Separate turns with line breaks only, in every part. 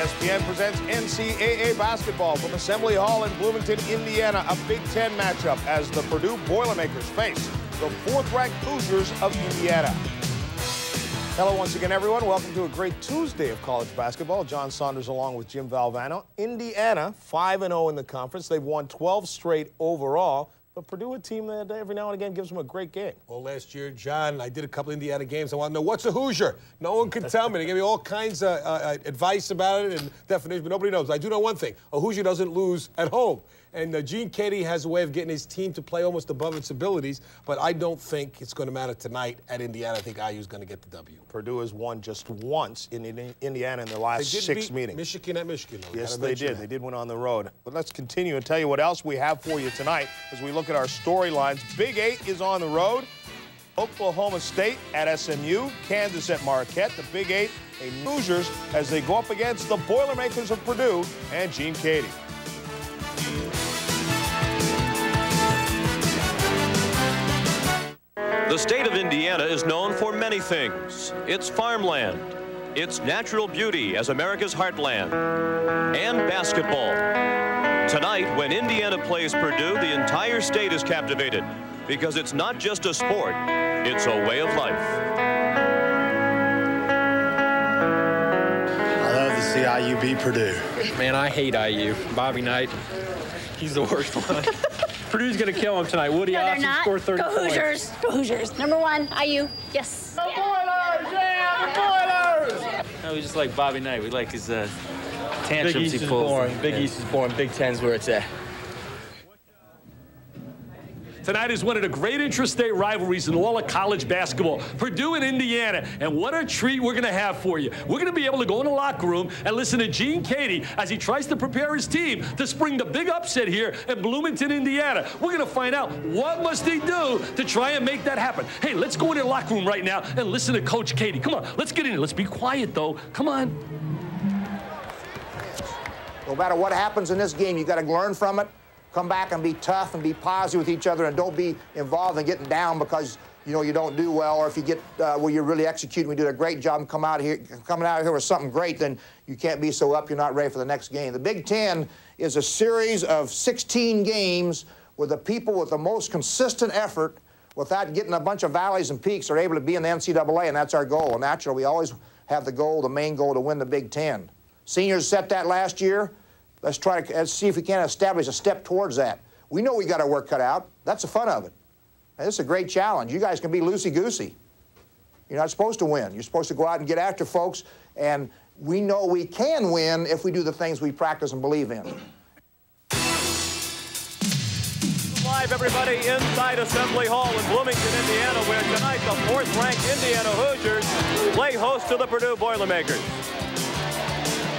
ESPN presents NCAA basketball from Assembly Hall in Bloomington, Indiana. A Big Ten matchup as the Purdue Boilermakers face the fourth-ranked Hoosiers of Indiana. Hello once again, everyone. Welcome to a great Tuesday of college basketball. John Saunders along with Jim Valvano. Indiana, 5-0 in the conference. They've won 12 straight overall. But Purdue, a team that every now and again gives them a great game.
Well, last year, John, I did a couple Indiana games. I want to know what's a Hoosier. No one can tell me. They give me all kinds of uh, uh, advice about it and definition, but nobody knows. I do know one thing: a Hoosier doesn't lose at home. And uh, Gene Keady has a way of getting his team to play almost above its abilities, but I don't think it's going to matter tonight at Indiana. I think IU is going to get the W.
Purdue has won just once in Indiana in their last six meetings.
Michigan at Michigan.
Though. Yes, they did. That. They did win on the road. But let's continue and tell you what else we have for you tonight as we look at our storylines. Big Eight is on the road. Oklahoma State at SMU, Kansas at Marquette, the Big Eight, a Hoosiers as they go up against the Boilermakers of Purdue and Gene Keady.
The state of Indiana is known for many things. Its farmland, its natural beauty as America's heartland, and basketball. Tonight, when Indiana plays Purdue, the entire state is captivated because it's not just a sport, it's a way of life.
I love to see IU beat Purdue.
Man, I hate IU. Bobby Knight, he's the worst one. Purdue's going to kill him tonight. Woody no, Austin scored 30
Go Hoosiers.
Points.
Go Hoosiers. Number one, IU. Yes.
The Boilers, yeah, the Boilers.
No, we just like Bobby Knight. We like his uh, tantrums
Big East
he
pulls.
Is
boring. Big yeah. East is boring. Big Ten's where it's at.
Tonight is one of the great intrastate rivalries in all of college basketball. Purdue and Indiana. And what a treat we're going to have for you. We're going to be able to go in the locker room and listen to Gene Keady as he tries to prepare his team to spring the big upset here in Bloomington, Indiana. We're going to find out what must he do to try and make that happen. Hey, let's go in the locker room right now and listen to Coach Keady. Come on, let's get in here. Let's be quiet, though. Come on.
No matter what happens in this game, you got to learn from it come back and be tough and be positive with each other and don't be involved in getting down because you know you don't do well. Or if you get uh, where you're really executing we did a great job and come out here coming out here with something great then you can't be so up you're not ready for the next game. The big ten is a series of 16 games where the people with the most consistent effort without getting a bunch of valleys and peaks are able to be in the ncaa and that's our goal. Naturally we always have the goal the main goal to win the big ten. Seniors set that last year Let's try to let's see if we can't establish a step towards that. We know we got our work cut out. That's the fun of it. And this is a great challenge. You guys can be loosey-goosey. You're not supposed to win. You're supposed to go out and get after folks, and we know we can win if we do the things we practice and believe in.
Live, everybody, inside Assembly Hall in Bloomington, Indiana, where tonight the fourth-ranked Indiana Hoosiers play host to the Purdue Boilermakers.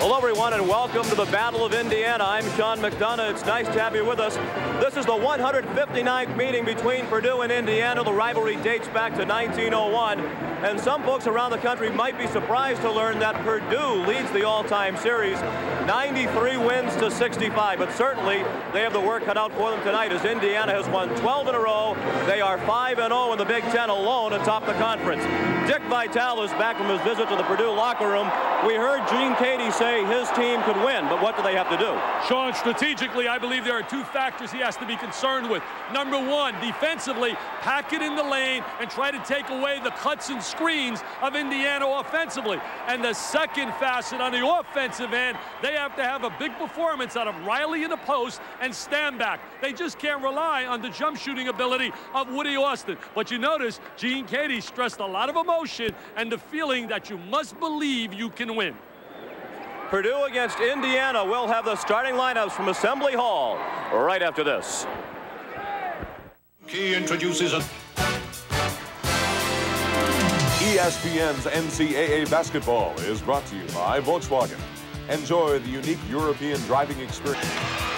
Hello, everyone, and welcome to the Battle of Indiana. I'm Sean McDonough. It's nice to have you with us. This is the 159th meeting between Purdue and Indiana. The rivalry dates back to 1901, and some folks around the country might be surprised to learn that Purdue leads the all-time series, 93 wins to 65. But certainly, they have the work cut out for them tonight as Indiana has won 12 in a row. They are 5-0 in the Big Ten alone atop the conference. Dick Vitale is back from his visit to the Purdue locker room. We heard Gene Keady say his team could win, but what do they have to do?
Sean, strategically, I believe there are two factors he has to be concerned with. Number one, defensively, pack it in the lane and try to take away the cuts and screens of Indiana offensively. And the second facet on the offensive end, they have to have a big performance out of Riley in the post and stand back. They just can't rely on the jump shooting ability of Woody Austin. But you notice Gene Keady stressed a lot of emotion and the feeling that you must believe you can win.
Purdue against Indiana. We'll have the starting lineups from Assembly Hall right after this.
He introduces a ESPN's NCAA basketball is brought to you by Volkswagen. Enjoy the unique European driving experience.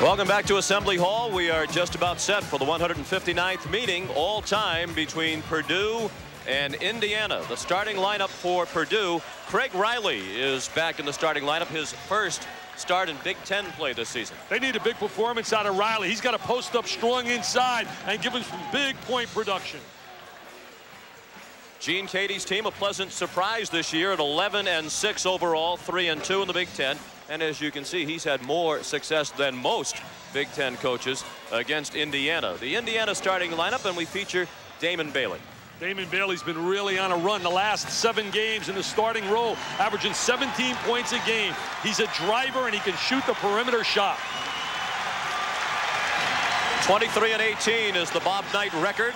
Welcome back to Assembly Hall. We are just about set for the 159th meeting all time between Purdue and Indiana. The starting lineup for Purdue, Craig Riley is back in the starting lineup, his first start in Big Ten play this season.
They need a big performance out of Riley. He's got to post up strong inside and give him some big point production.
Gene Keady's team a pleasant surprise this year at 11 and 6 overall, 3 and 2 in the Big Ten. And as you can see, he's had more success than most Big Ten coaches against Indiana. The Indiana starting lineup, and we feature Damon Bailey.
Damon Bailey's been really on a run the last seven games in the starting role, averaging 17 points a game. He's a driver and he can shoot the perimeter shot.
23 and 18 is the Bob Knight record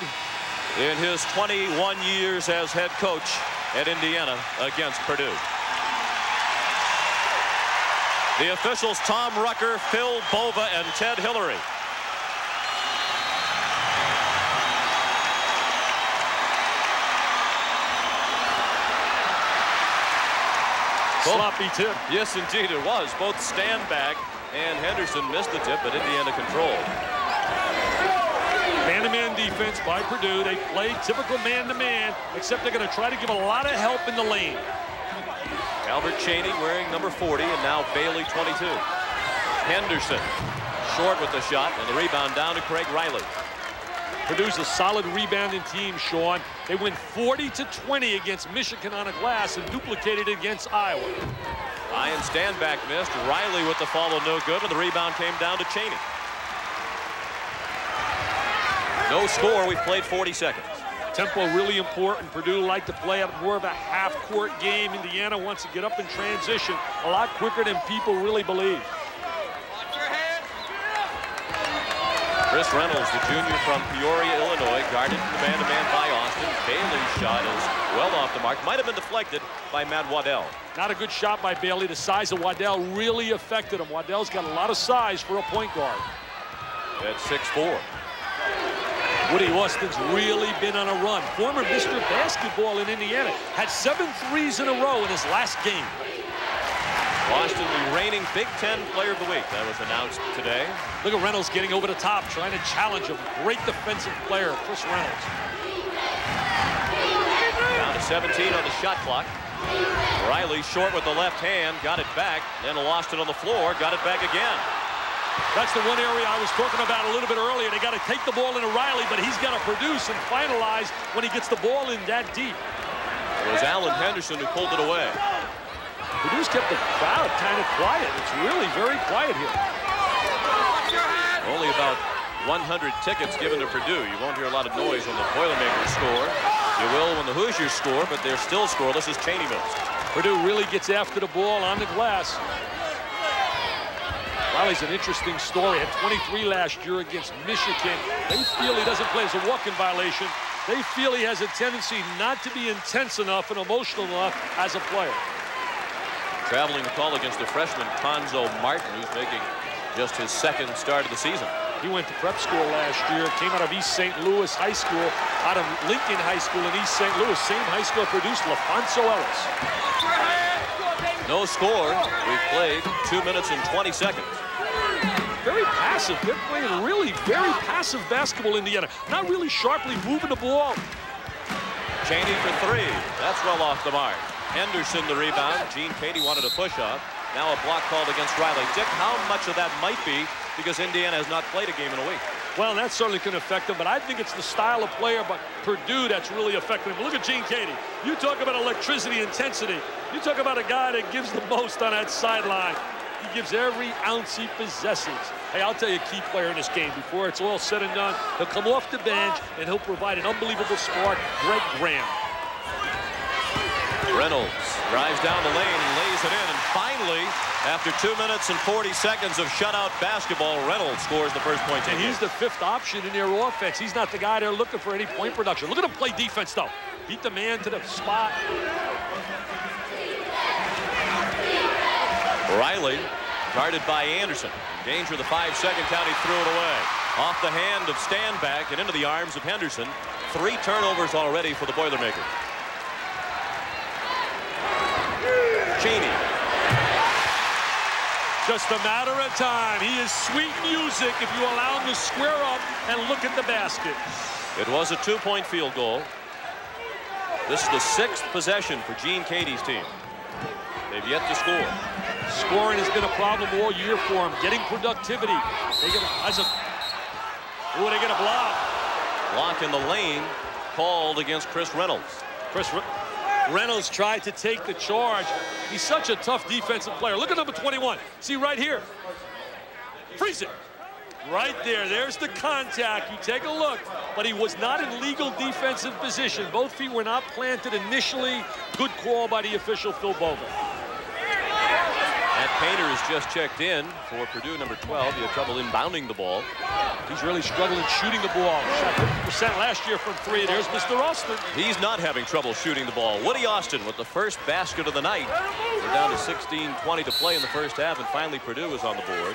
in his 21 years as head coach at Indiana against Purdue. The officials Tom Rucker, Phil Bova, and Ted Hillary.
Sloppy tip.
Yes, indeed it was. Both stand back and Henderson missed the tip, but Indiana controlled.
Man-to-man -man defense by Purdue. They play typical man-to-man, -man, except they're going to try to give a lot of help in the lane.
Calbert Cheaney wearing number 40, and now Bailey 22. Henderson short with the shot, and the rebound down to Craig Riley.
Purdue's a solid rebounding team, Sean. They win 40 to 20 against Michigan on a glass and duplicated it against Iowa.
Ian Stanback missed. Riley with the follow no good, and the rebound came down to Cheaney. No score. We've played 40 seconds.
Tempo really important. Purdue like to play up more of a half-court game. Indiana wants to get up in transition a lot quicker than people really believe.
Chris Reynolds, the junior from Peoria, Illinois, guarded from the man-to-man by Austin. Bailey's shot is well off the mark. Might have been deflected by Matt Waddell.
Not a good shot by Bailey. The size of Waddell really affected him. Waddell's got a lot of size for a point guard.
At 6'4".
Woody Austin's really been on a run. Former Mr. Basketball in Indiana. Had seven threes in a row in his last game.
Austin, the reigning Big Ten Player of the Week. That was announced today.
Look at Reynolds getting over the top, trying to challenge him. Great defensive player, Chris Reynolds.
Down to 17 on the shot clock. Riley short with the left hand, got it back, then lost it on the floor, got it back again.
That's the one area I was talking about a little bit earlier. They got to take the ball into Riley, but he's got to produce and finalize when he gets the ball in that deep.
It was Alan Henderson who pulled it away.
Purdue's kept the crowd kind of quiet. It's really very quiet here.
Only about 100 tickets given to Purdue. You won't hear a lot of noise when the Boilermakers score. You will when the Hoosiers score, but they're still scoreless as missed.
Purdue really gets after the ball on the glass. Riley's an interesting story. Had 23 last year against Michigan. They feel he doesn't play as a walk-in violation. They feel he has a tendency not to be intense enough and emotional enough as a player.
Traveling the call against the freshman Cuonzo Martin, who's making just his second start of the season.
He went to prep school last year, came out of East St. Louis High School, out of Lincoln High School in East St. Louis. Same high school produced LaPhonso Ellis.
No score. We've played two minutes and 20 seconds
very passive. They're playing really very passive basketball, Indiana. Not really sharply moving the ball.
Cheaney for three. That's well off the mark. Henderson the rebound. Gene Keady wanted a push-up. Now a block called against Riley. Dick, how much of that might be because Indiana has not played a game in a week?
Well, that certainly can affect them, but I think it's the style of player by Purdue that's really affecting them. Look at Gene Keady. You talk about electricity, intensity. You talk about a guy that gives the most on that sideline. He gives every ounce he possesses. Hey, I'll tell you a key player in this game. Before it's all said and done, he'll come off the bench and he'll provide an unbelievable spark. Greg Graham.
Reynolds drives down the lane and lays it in. And finally, after two minutes and 40 seconds of shutout basketball, Reynolds scores the first point.
And he's the fifth option in their offense. He's not the guy they're looking for any point production. Look at him play defense, though. Beat the man to the spot.
Riley guarded by Anderson. Danger the five-second count. He threw it away. Off the hand of Stanback and into the arms of Henderson. Three turnovers already for the Boilermakers. Cheaney.
Just a matter of time. He is sweet music if you allow him to square up and look at the basket.
It was a two-point field goal. This is the sixth possession for Gene Keady's team. They've yet to score.
Scoring has been a problem all year for him. Getting productivity. They get a, as a, ooh, they get a block.
Block in the lane called against Chris Reynolds.
Chris Reynolds tried to take the charge. He's such a tough defensive player. Look at number 21. See right here. Freeze it. Right there. There's the contact. You take a look. But he was not in legal defensive position. Both feet were not planted initially. Good call by the official, Phil Bova.
Matt Painter has just checked in for Purdue, number 12. He had trouble inbounding the ball.
He's really struggling shooting the ball. Shot 50% last year from three. There's Mr. Austin.
He's not having trouble shooting the ball. Woody Austin with the first basket of the night. We're down to 16-20 to play in the first half, and finally Purdue is on the board.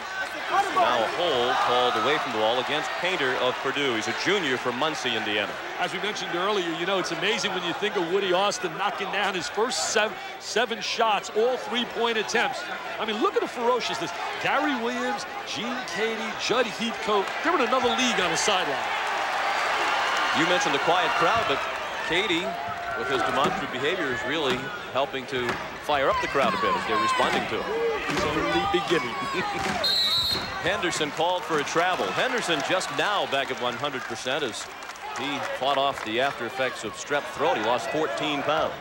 Now a hold called away from the wall against Painter of Purdue. He's a junior from Muncie, Indiana.
As we mentioned earlier, you know, it's amazing when you think of Woody Austin knocking down his first seven, seven shots, all three-point attempts. I mean, look at the ferociousness. Gary Williams, Gene Keady, Judd Heathcote, they're in another league on the sideline.
You mentioned the quiet crowd, but Keady, with his demonstrative behavior, is really helping to fire up the crowd a bit as they're responding to him.
He's only beginning.
Henderson called for a travel. Henderson just now back at 100% as he fought off the after effects of strep throat. He lost 14 pounds.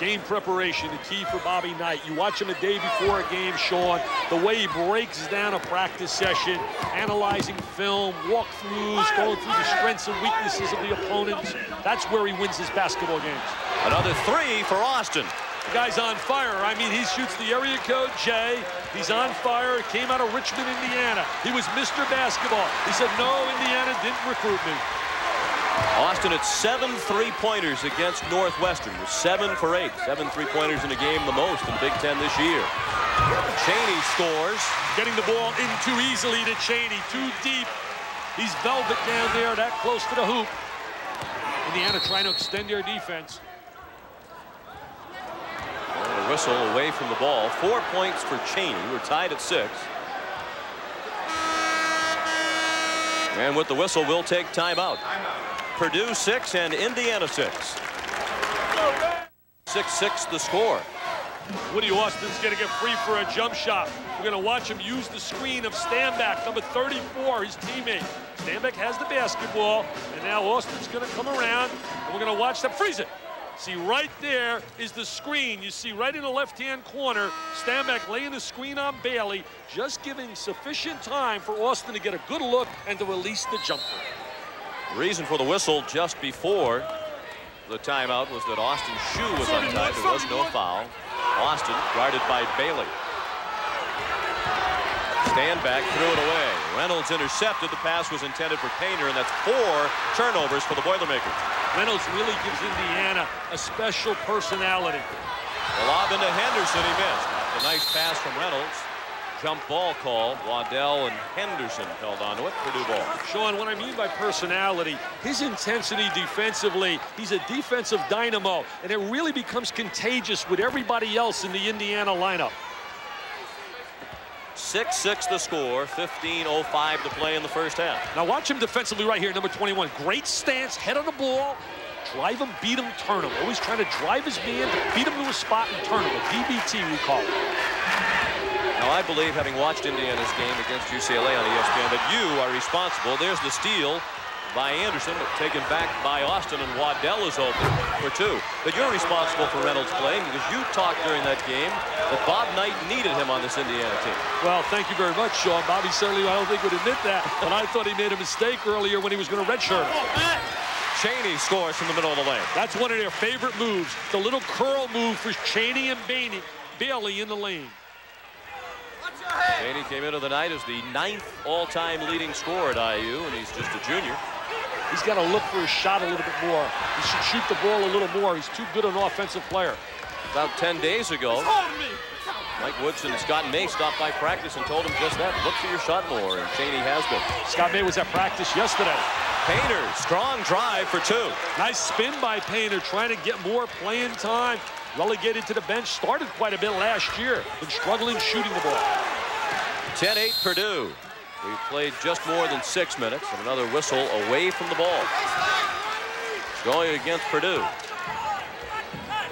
Game preparation, the key for Bobby Knight. You watch him a day before a game, Sean, the way he breaks down a practice session, analyzing film, walkthroughs, going through the strengths and weaknesses of the opponents. That's where he wins his basketball games.
Another three for Austin.
The guy's on fire. I mean, he shoots the area code J. He's on fire. He came out of Richmond, Indiana. He was Mr. Basketball. He said, no, Indiana didn't recruit me.
Austin at seven three-pointers against Northwestern. Was seven for eight. Seven three-pointers in a game, the most in Big Ten this year. Cheaney scores.
Getting the ball in too easily to Cheaney. Too deep. He's velvet down there, that close to the hoop. Indiana trying to extend their defense.
Away from the ball. Four points for Cheaney. We're tied at six. And with the whistle, we'll take timeout. Purdue six and Indiana six. Six six the score.
Woody Austin's going to get free for a jump shot. We're going to watch him use the screen of Stanback, number 34, his teammate. Stanback has the basketball, and now Austin's going to come around, and we're going to watch them freeze it. See, right there is the screen. You see right in the left-hand corner, Stanback laying the screen on Bailey, just giving sufficient time for Austin to get a good look and to release the jumper.
Reason for the whistle just before the timeout was that Austin's shoe was untied. There was no foul. Austin guarded by Bailey. Stanback threw it away. Reynolds intercepted. The pass was intended for Painter, and that's four turnovers for the Boilermakers.
Reynolds really gives Indiana a special personality.
The lob into Henderson, he missed. A nice pass from Reynolds. Jump ball call. Waddell and Henderson held onto it. Purdue ball.
Sean, what I mean by personality, his intensity defensively, he's a defensive dynamo, and it really becomes contagious with everybody else in the Indiana lineup.
6-6 the score, 15.05 to play in the first half.
Now watch him defensively right here, number 21. Great stance, head on the ball, drive him, beat him, turn him. Always trying to drive his man, beat him to a spot and turn him. A DBT, we call it.
Now, I believe, having watched Indiana's game against UCLA on ESPN, that you are responsible. There's the steal by Anderson, but taken back by Austin, and Waddell is open for two. But you're responsible for Reynolds playing because you talked during that game that Bob Knight needed him on this Indiana team.
Well, thank you very much, Sean. Bobby certainly, I don't think, would admit that, but I thought he made a mistake earlier when he was going to redshirt him.
Cheaney scores from the middle of the lane.
That's one of their favorite moves, the little curl move for Cheaney and Bainey, Bailey in the lane.
Cheaney came into the night as the ninth all-time leading scorer at IU, and he's just a junior.
He's got to look for his shot a little bit more. He should shoot the ball a little more. He's too good an offensive player.
About 10 days ago, Mike Woodson and Scott May stopped by practice and told him just that. Look for your shot more, and Cheaney has been.
Scott May was at practice yesterday.
Painter, strong drive for two.
Nice spin by Painter, trying to get more playing time. Relegated to the bench, started quite a bit last year, been struggling shooting the ball.
10-8 Purdue. We've played just more than six minutes, and another whistle away from the ball. Going against Purdue.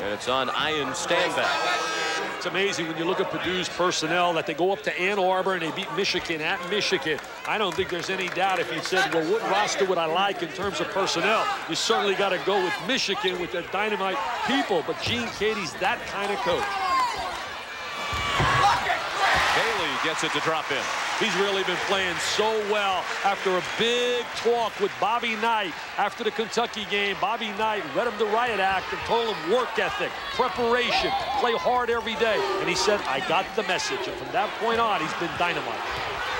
And it's on Ian Stanback.
It's amazing when you look at Purdue's personnel that they go up to Ann Arbor and they beat Michigan at Michigan. I don't think there's any doubt if you said, well, what roster would I like in terms of personnel? You certainly got to go with Michigan with their dynamite people, but Gene Keady's that kind of coach.
Bailey gets it to drop in.
He's really been playing so well after a big talk with Bobby Knight after the Kentucky game. Bobby Knight read him the riot act and told him work ethic, preparation, play hard every day. And he said, I got the message. And from that point on, he's been dynamite.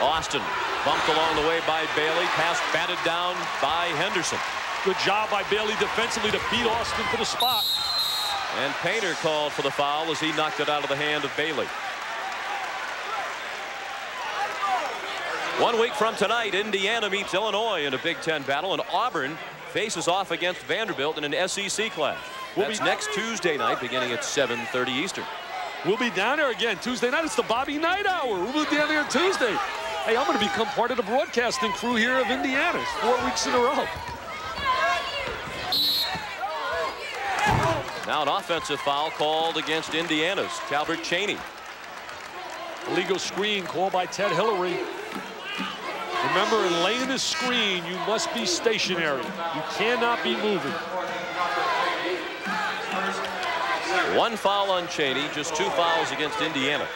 Austin bumped along the way by Bailey. Pass batted down by Henderson.
Good job by Bailey defensively to beat Austin to the spot.
And Painter called for the foul as he knocked it out of the hand of Bailey. One week from tonight, Indiana meets Illinois in a Big Ten battle, and Auburn faces off against Vanderbilt in an SEC clash. We'll That's be next Tuesday night, beginning at 7:30 Eastern.
We'll be down there again Tuesday night. It's the Bobby Knight Hour. We'll be down there Tuesday. Hey, I'm going to become part of the broadcasting crew here of Indiana. It's four weeks in a row.
Now an offensive foul called against Indiana's Calbert Cheaney.
Illegal screen called by Ted Hillary. Remember, in laying a screen, you must be stationary. You cannot be moving.
One foul on Cheaney, just two fouls against Indiana.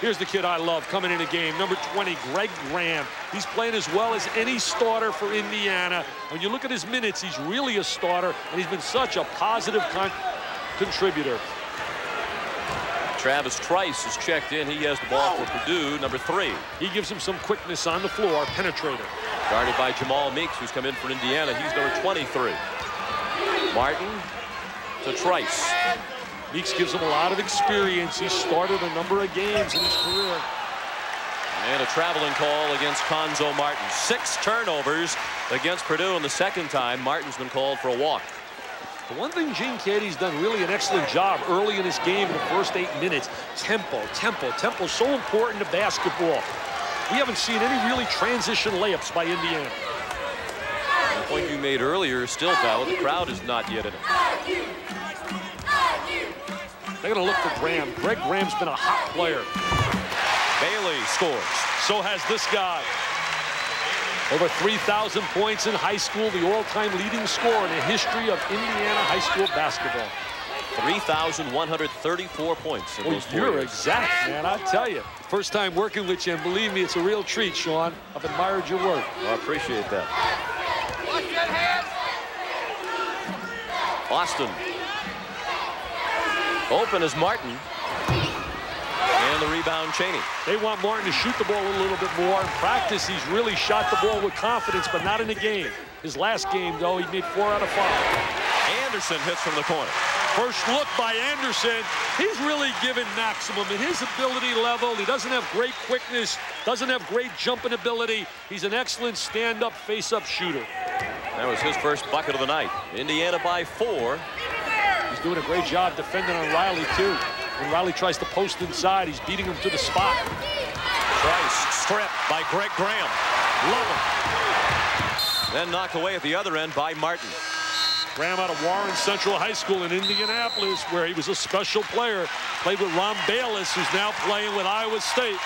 Here's the kid I love coming in the game, number 20, Greg Graham. He's playing as well as any starter for Indiana. When you look at his minutes, he's really a starter, and he's been such a positive con contributor.
Travis Trice is checked in. He has the ball for Purdue, number three.
He gives him some quickness on the floor, penetrator.
Guarded by Jamal Meeks, who's come in for Indiana. He's number 23. Martin to Trice.
Meeks gives him a lot of experience. He started a number of games in his career.
And a traveling call against Cuonzo Martin. Six turnovers against Purdue in the second time. Martin's been called for a walk.
The one thing Gene Keady's done really an excellent job early in this game in the first eight minutes, tempo, tempo, tempo, so important to basketball. We haven't seen any really transition layups by Indiana.
The point you made earlier is still valid. The crowd is not yet in it.
They're going to look for Graham. Greg Graham's been a hot player.
Bailey scores.
So has this guy. Over 3,000 points in high school, the all-time leading scorer in the history of Indiana high school basketball.
3,134 points in
well,
those
You're
years.
exact, man. I tell you. First time working with you, and believe me, it's a real treat, Sean. I've admired your work.
Well, I appreciate that. Austin. Open is Martin. And the rebound, Cheaney.
They want Martin to shoot the ball a little bit more. In practice, he's really shot the ball with confidence, but not in the game. His last game, though, he made four out of five.
Anderson hits from the corner.
First look by Anderson. He's really given maximum in his ability level. He doesn't have great quickness, doesn't have great jumping ability. He's an excellent stand-up, face-up shooter.
That was his first bucket of the night. Indiana by four.
He's doing a great job defending on Riley, too. When Riley tries to post inside, he's beating him to the spot.
Trice stripped by Greg Graham. Love him. Then knocked away at the other end by Martin.
Graham out of Warren Central High School in Indianapolis, where he was a special player. Played with Ron Bayless, who's now playing with Iowa State.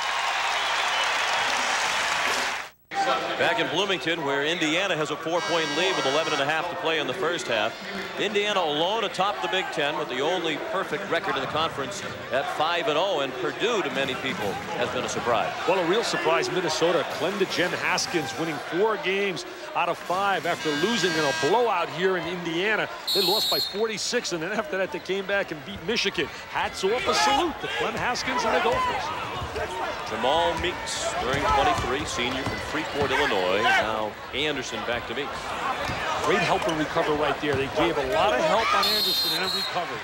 Back in Bloomington, where Indiana has a four-point lead with 11 and a half to play in the first half. Indiana alone atop the Big Ten with the only perfect record in the conference at 5-0, and Purdue, to many people, has been a surprise.
Well, a real surprise, Minnesota. Clem Jen Haskins winning four games out of five after losing in a blowout here in Indiana. They lost by 46, and then after that, they came back and beat Michigan. Hats off a salute to Clem Haskins and the Gophers.
Jamal Meeks, during 23, senior from Freeport, Illinois. Now Anderson back to Meeks.
Great help and recover right there. They gave a lot of help on Anderson and recovery.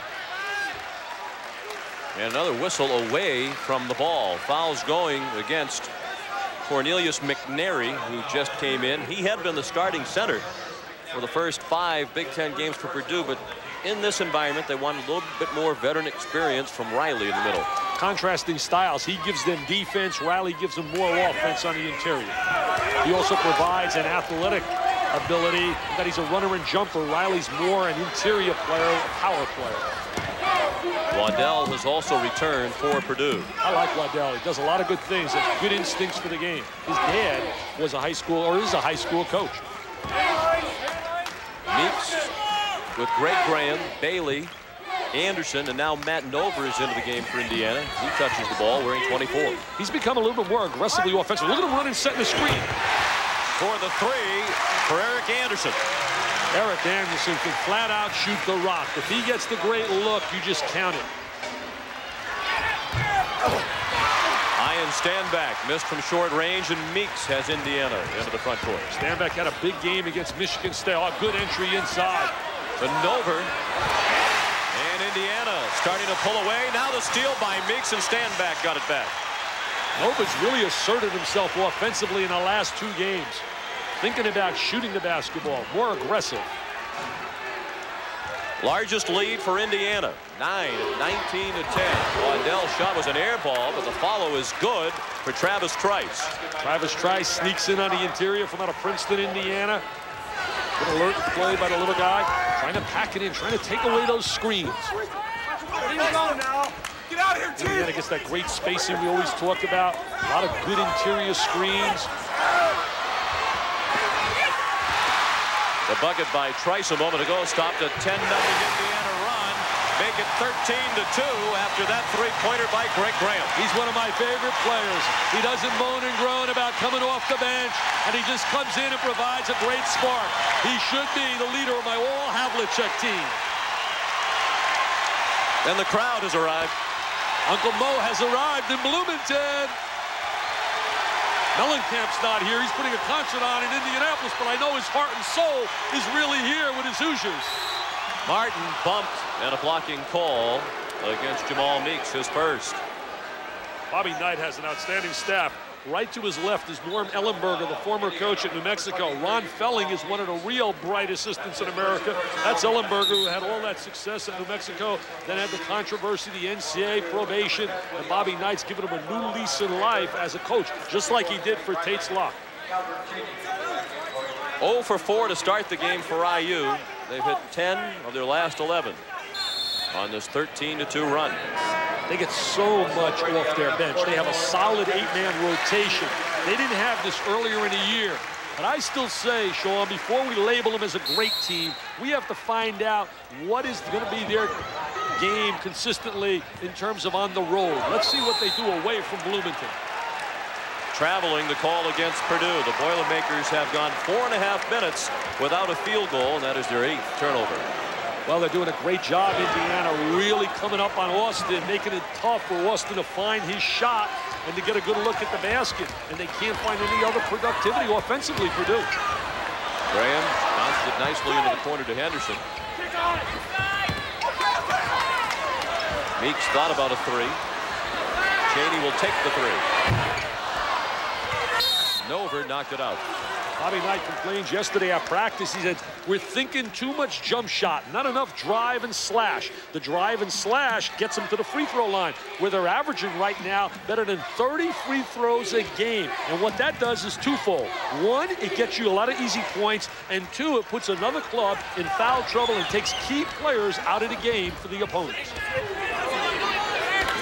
And another whistle away from the ball. Fouls going against Cornelius McNary, who just came in. He had been the starting center for the first five Big Ten games for Purdue, but in this environment, they want a little bit more veteran experience from Riley in the middle.
Contrasting styles. He gives them defense. Riley gives them more offense on the interior. He also provides an athletic ability that he's a runner and jumper. Riley's more an interior player, a power player.
Waddell has also returned for Purdue.
I like Waddell. He does a lot of good things. Has good instincts for the game. His dad was a high school, or is a high school coach.
Meeks with Greg Graham, Bailey, Anderson, and now Matt Nover is into the game for Indiana. He touches the ball wearing 24.
He's become a little bit more aggressively offensive. Look at him running, setting the screen.
For the three for Eric Anderson.
Eric Anderson can flat out shoot the rock. If he gets the great look, you just count it.
Ian Stanback missed from short range, and Meeks has Indiana into the front court.
Stanback had a big game against Michigan State. Oh, good entry inside.
The Nover. And Indiana starting to pull away. Now the steal by Meeks, and Stanback got it back.
Nover's really asserted himself offensively in the last two games. Thinking about shooting the basketball, more aggressive.
Largest lead for Indiana, 9 19 to 10. Waddell's shot was an air ball, but the follow is good for Travis Trice.
Travis Trice sneaks in on the interior from out of Princeton, Indiana. Good alert play by the little guy, trying to pack it in, trying to take away those screens.
Get out here, team.
Indiana gets that great spacing we always talk about. A lot of good interior screens.
The bucket by Trice a moment ago stopped a 10 0 Indiana run. Make it 13 to 2 after that three-pointer by Greg Graham.
He's one of my favorite players. He doesn't moan and groan about coming off the bench, and he just comes in and provides a great spark. He should be the leader of my all Havlicek team.
And the crowd has arrived.
Uncle Mo has arrived in Bloomington. Mellencamp's not here. He's putting a concert on in Indianapolis, but I know his heart and soul is really here with his Hoosiers.
Martin bumped and a blocking call against Jamal Meeks, his first.
Bobby Knight has an outstanding staff. Right to his left is Norm Ellenberger, the former coach at New Mexico. Ron Felling is one of the real bright assistants in America. That's Ellenberger, who had all that success at New Mexico, then had the controversy, the NCAA probation, and Bobby Knight's given him a new lease in life as a coach, just like he did for Tates Locke.
0 for 4 to start the game for IU. They've hit 10 of their last 11 on this 13 to 2 run.
They get so much off their bench. They have a solid eight-man rotation. They didn't have this earlier in the year. But I still say, Sean, before we label them as a great team, we have to find out what is going to be their game consistently in terms of on the road. Let's see what they do away from Bloomington.
Traveling the call against Purdue. The Boilermakers have gone four and a half minutes without a field goal, and that is their eighth turnover.
Well, they're doing a great job, Indiana, really coming up on Austin, making it tough for Austin to find his shot and to get a good look at the basket. And they can't find any other productivity offensively, for Duke.
Graham bounced it nicely into the corner to Henderson. Meeks thought about a three. Cheaney will take the three. Nover knocked it out.
Bobby Knight complains yesterday at practice. He said, we're thinking too much jump shot, not enough drive and slash. The drive and slash gets them to the free throw line, where they're averaging right now better than 30 free throws a game. And what that does is twofold. One, it gets you a lot of easy points, and two, it puts another club in foul trouble and takes key players out of the game for the opponents.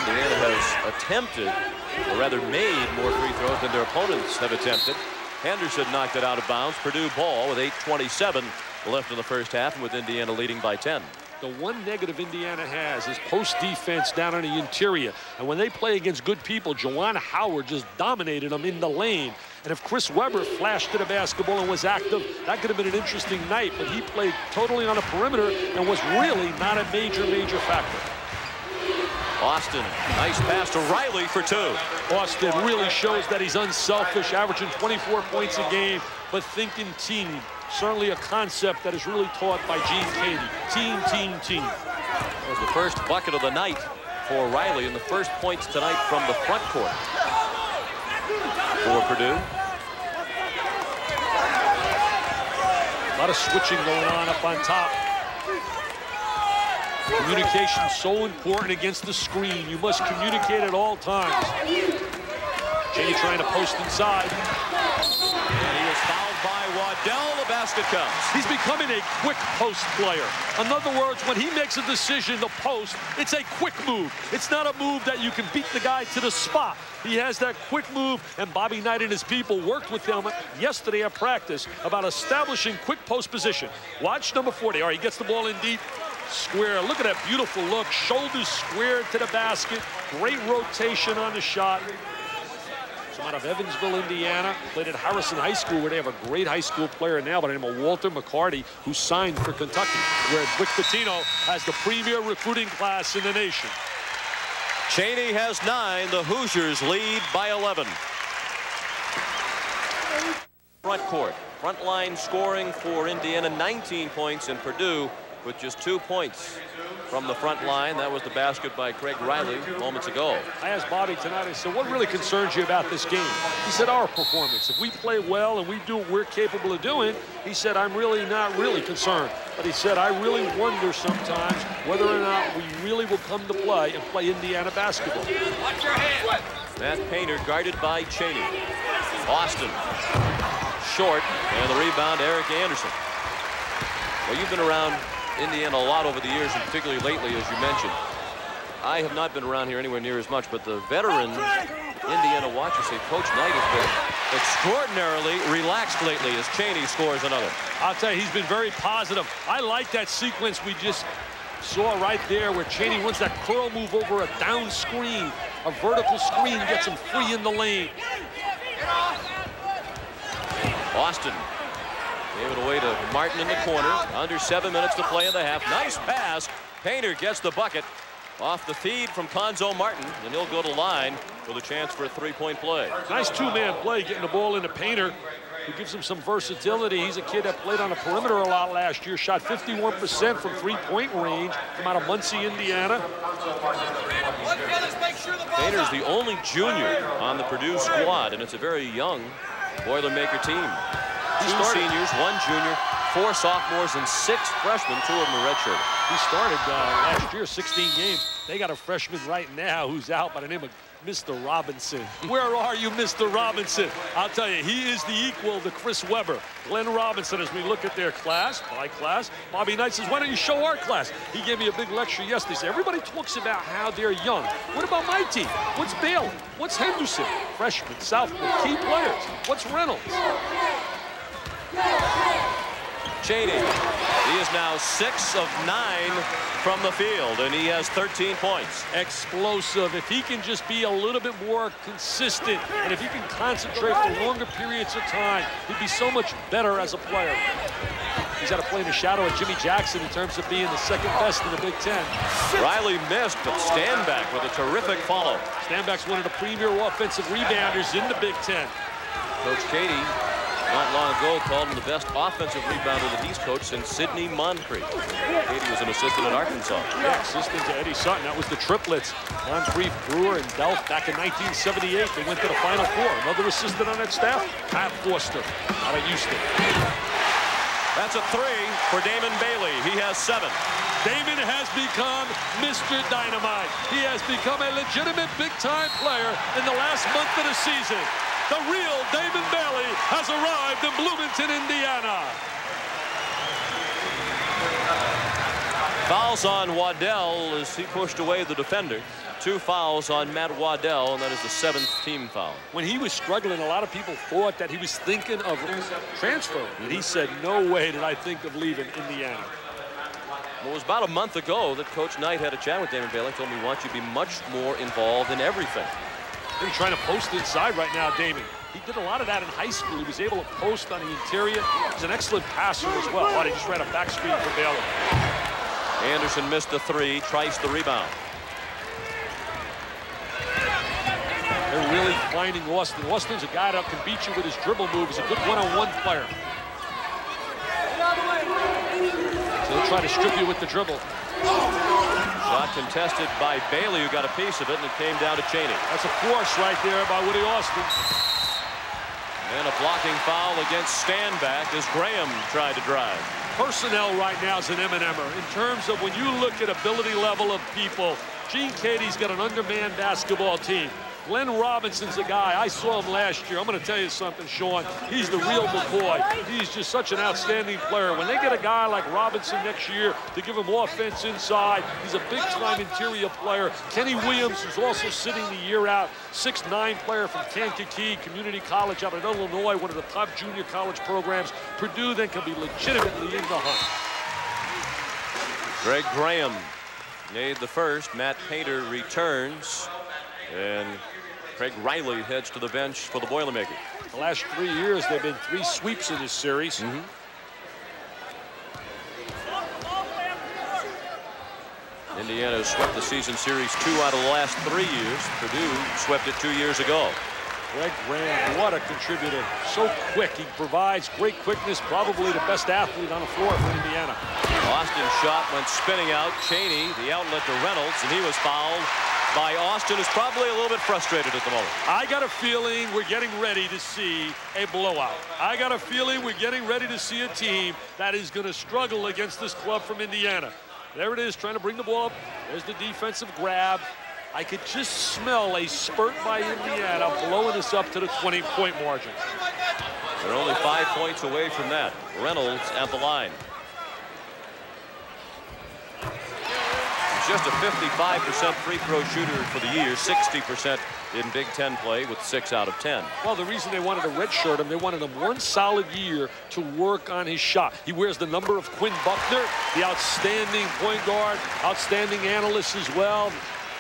Indiana has attempted, or rather made more free throws than their opponents have attempted. Henderson knocked it out of bounds. Purdue ball with 8.27 left in the first half, and with Indiana leading by 10.
The one negative Indiana has is post defense down on the interior. And when they play against good people, Juwan Howard just dominated them in the lane. And if Chris Webber flashed to the basketball and was active, that could have been an interesting night. But he played totally on a perimeter and was really not a major, major factor.
Austin, nice pass to Riley for two.
Austin really shows that he's unselfish, averaging 24 points a game, but thinking team. Certainly a concept that is really taught by Gene Keady. Team, team, team.
That was the first bucket of the night for Riley and the first points tonight from the front court for Purdue.
A lot of switching going on up on top. Communication so important against the screen. You must communicate at all times. Cheaney trying to post inside.
And he was fouled by Waddell, the basket comes.
He's becoming a quick post player. In other words, when he makes a decision, to post, it's a quick move. It's not a move that you can beat the guy to the spot. He has that quick move, and Bobby Knight and his people worked with him yesterday at practice about establishing quick post position. Watch number 40. All right, he gets the ball in deep. Square. Look at that beautiful look. Shoulders squared to the basket. Great rotation on the shot. Some out of Evansville, Indiana. Played at Harrison High School, where they have a great high school player now by the name of Walter McCarty, who signed for Kentucky, where Rick Pitino has the premier recruiting class in the nation.
Cheaney has nine. The Hoosiers lead by 11. Front court. Front line scoring for Indiana, 19 points, and Purdue with just two points from the front line. That was the basket by Craig Riley moments ago.
I asked Bobby tonight, I said, what really concerns you about this game? He said, our performance. If we play well and we do what we're capable of doing, he said, I'm really not really concerned. But he said, I really wonder sometimes whether or not we really will come to play and play Indiana basketball.
Watch your hand. Matt Painter guarded by Cheaney. Austin short, and the rebound, Eric Anderson. Well, you've been around Indiana a lot over the years, and particularly lately, as you mentioned. I have not been around here anywhere near as much, but the veteran Indiana watchers say Coach Knight has been extraordinarily relaxed lately as Cheaney scores another.
I'll tell you, he's been very positive. I like that sequence we just saw right there where Cheaney wants that curl move over a down screen, a vertical screen, gets him free in the lane.
Austin gave it away to Martin in the corner. Under seven minutes to play in the half. Nice pass. Painter gets the bucket off the feed from Cuonzo Martin, and he'll go to line with a chance for a three-point play.
Nice two-man play, getting the ball into Painter, who gives him some versatility. He's a kid that played on the perimeter a lot last year, shot 51% from three-point range from out of Muncie, Indiana.
Painter's the only junior on the Purdue squad, and it's a very young Boilermaker team. Two seniors, one junior, four sophomores, and six freshmen, two of them are redshirted.
He started uh, last year, 16 games. They got a freshman right now who's out by the name of Mr. Robinson. Where are you, Mr. Robinson? I'll tell you, he is the equal to Chris Webber. Glenn Robinson, as we look at their class, my class, Bobby Knight says, why don't you show our class? He gave me a big lecture yesterday. Said, Everybody talks about how they're young. What about my team? What's Baylor? What's Henderson? Freshman, sophomore, key players. What's Reynolds?
Cheaney, he is now six of nine from the field, and he has 13 points.
Explosive. If he can just be a little bit more consistent, and if he can concentrate for longer periods of time, he'd be so much better as a player. He's got to play in the shadow of Jimmy Jackson in terms of being the second best in the Big Ten.
Riley missed, but Stanback with a terrific follow.
Stanback's one of the premier offensive rebounders in the Big Ten.
Coach Keady not long ago called him the best offensive rebounder that he's coached since Sidney Moncrief. Keady was an assistant at Arkansas.
Yeah, assistant to Eddie Sutton. That was the triplets. Moncrief, Brewer, and Delph back in 1978. They went to the Final Four. Another assistant on that staff, Pat Foster out of Houston.
That's a three for Damon Bailey. He has seven.
Damon has become Mr. Dynamite. He has become a legitimate big-time player in the last month of the season. The real Damon Bailey has arrived in Bloomington, Indiana.
Fouls on Waddell as he pushed away the defender. Two fouls on Matt Waddell, and that is the seventh team foul.
When he was struggling, a lot of people thought that he was thinking of transfer. And he said, no way did I think of leaving Indiana.
Well, it was about a month ago that Coach Knight had a chat with Damon Bailey. Told me he wants you to be much more involved in everything.
He's trying to post inside right now, Damon. He did a lot of that in high school. He was able to post on the interior. He's an excellent passer as well. Oh, he just ran a back screen for Bailey.
Anderson missed the three, Trice the rebound.
They're really finding Austin. Austin's a guy that can beat you with his dribble move. He's a good one-on-one -on -one player. So he'll try to strip you with the dribble.
Shot contested by Bailey, who got a piece of it, and it came down to Cheaney.
That's a force right there by Woody Austin.
And a blocking foul against Stanback as Graham tried to drive.
Personnel right now is an M&M'er. In terms of when you look at ability level of people, Gene Keady's got an undermanned basketball team. Glenn Robinson's a guy. I saw him last year. I'm going to tell you something, Sean. He's the real McCoy. He's just such an outstanding player. When they get a guy like Robinson next year to give him offense inside, he's a big-time interior player. Kenny Williams, who's also sitting the year out, six-nine player from Kankakee Community College out of Illinois, one of the top junior college programs. Purdue then can be legitimately in the hunt.
Greg Graham made the first. Matt Painter returns. And Craig Riley heads to the bench for the Boilermakers.
The last three years, there have been three sweeps in this series.
Mm -hmm. Indiana swept the season series two out of the last three years. Purdue swept it two years ago.
Greg Graham, what a contributor. So quick. He provides great quickness, probably the best athlete on the floor for Indiana.
Austin shot went spinning out. Cheaney, the outlet to Reynolds, and he was fouled by Austin, who's probably a little bit frustrated at the moment.
I got a feeling we're getting ready to see a blowout. I got a feeling we're getting ready to see a team that is going to struggle against this club from Indiana. There it is, trying to bring the ball up. There's the defensive grab. I could just smell a spurt by Indiana blowing us up to the 20-point margin.
They're only five points away from that. Reynolds at the line. Just a 55% free throw shooter for the year, 60% in Big Ten play with six out of 10.
Well, the reason they wanted to redshirt him, they wanted him one solid year to work on his shot. He wears the number of Quinn Buckner, the outstanding point guard, outstanding analyst as well.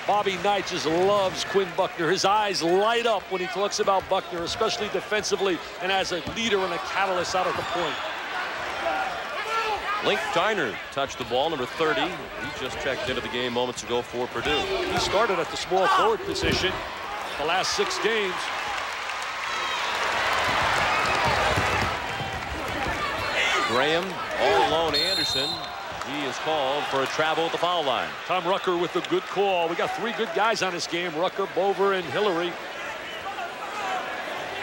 Bobby Knight just loves Quinn Buckner. His eyes light up when he talks about Buckner, especially defensively and as a leader and a catalyst out of the point.
Linc Darner touched the ball, number 30. He just checked into the game moments ago for Purdue.
He started at the small forward position the last six games.
Graham all alone Anderson. He is called for a travel at the foul line.
Tom Rucker with a good call. We got three good guys on this game, Rucker, Bova, and Hillary.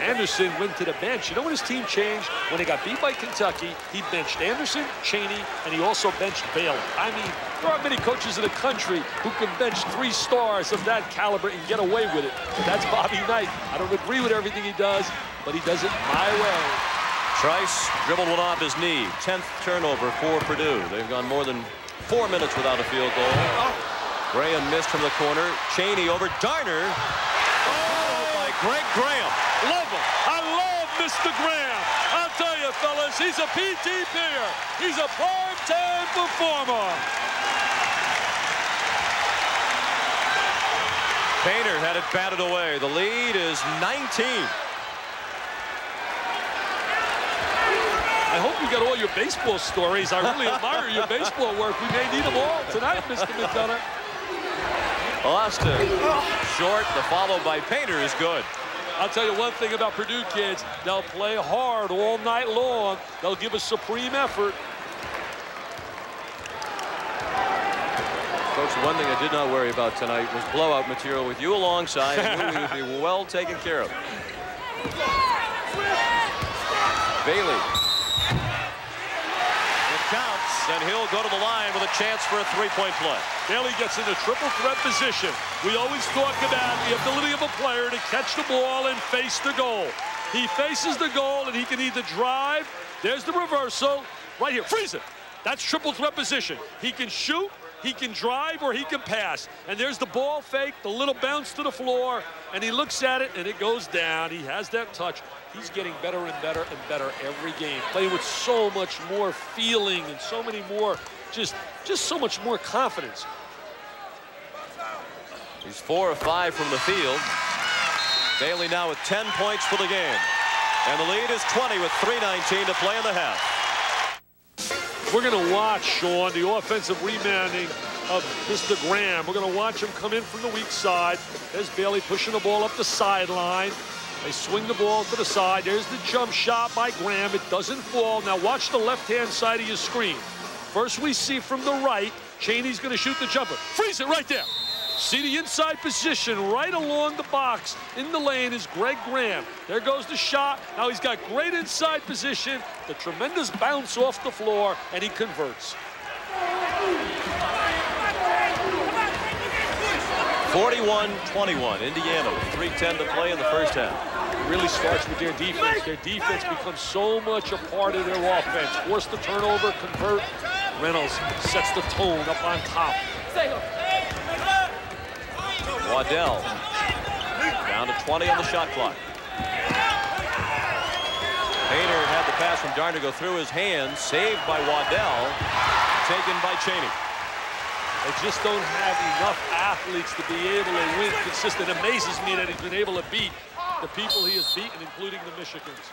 Anderson went to the bench. You know when his team changed? When they got beat by Kentucky, he benched Anderson, Cheaney, and he also benched Bailey. I mean, there aren't many coaches in the country who can bench three stars of that caliber and get away with it. But that's Bobby Knight. I don't agree with everything he does, but he does it my way.
Trice dribbled one off his knee. 10th turnover for Purdue. They've gone more than four minutes without a field goal. Graham missed from the corner. Cheaney over Darner. Oh, by Greg Graham.
Love him. I love Mr. Graham. I'll tell you, fellas, he's a PT player. He's a prime-time performer.
Painter had it batted away. The lead is 19.
I hope you got all your baseball stories. I really admire your baseball work. We may need them all tonight, Mr. McDonough.
Austin, short. The follow by Painter is good.
I'll tell you one thing about Purdue kids. They'll play hard all night long. They'll give a supreme effort.
Coach, one thing I did not worry about tonight was blowout material with you alongside. I knew we would be well taken care of. Bailey and he'll go to the line with a chance for a three-point play.
Bailey gets in a triple threat position. We always talk about the ability of a player to catch the ball and face the goal. He faces the goal, and he can either drive. There's the reversal. Right here. Freeze it. That's triple threat position. He can shoot, he can drive, or he can pass. And there's the ball fake, the little bounce to the floor, and he looks at it, and it goes down. He has that touch he's getting better and better and better every game, playing with so much more feeling and so many more, just, just so much more confidence.
He's four or five from the field. Bailey now with 10 points for the game. And the lead is 20 with 3.19 to play in the half.
We're going to watch, Sean, the offensive rebounding of Mr. Graham. We're going to watch him come in from the weak side. There's Bailey pushing the ball up the sideline. They swing the ball to the side. There's the jump shot by Graham. It doesn't fall. Now watch the left-hand side of your screen. First we see from the right, Cheaney's going to shoot the jumper. Freeze it right there. See the inside position right along the box in the lane is Greg Graham. There goes the shot. Now he's got great inside position, the tremendous bounce off the floor, and he converts.
41-21, Indiana with 3.10 to play in the first half.
Really starts with their defense. Their defense becomes so much a part of their offense. Force the turnover, convert. Reynolds sets the tone up on top.
Waddell down to 20 on the shot clock. Painter had the pass from Darner go through his hands, saved by Waddell, taken by Cheaney.
They just don't have enough athletes to be able to win consistent. It amazes me that he's been able to beat the people he has beaten, including the Michigans.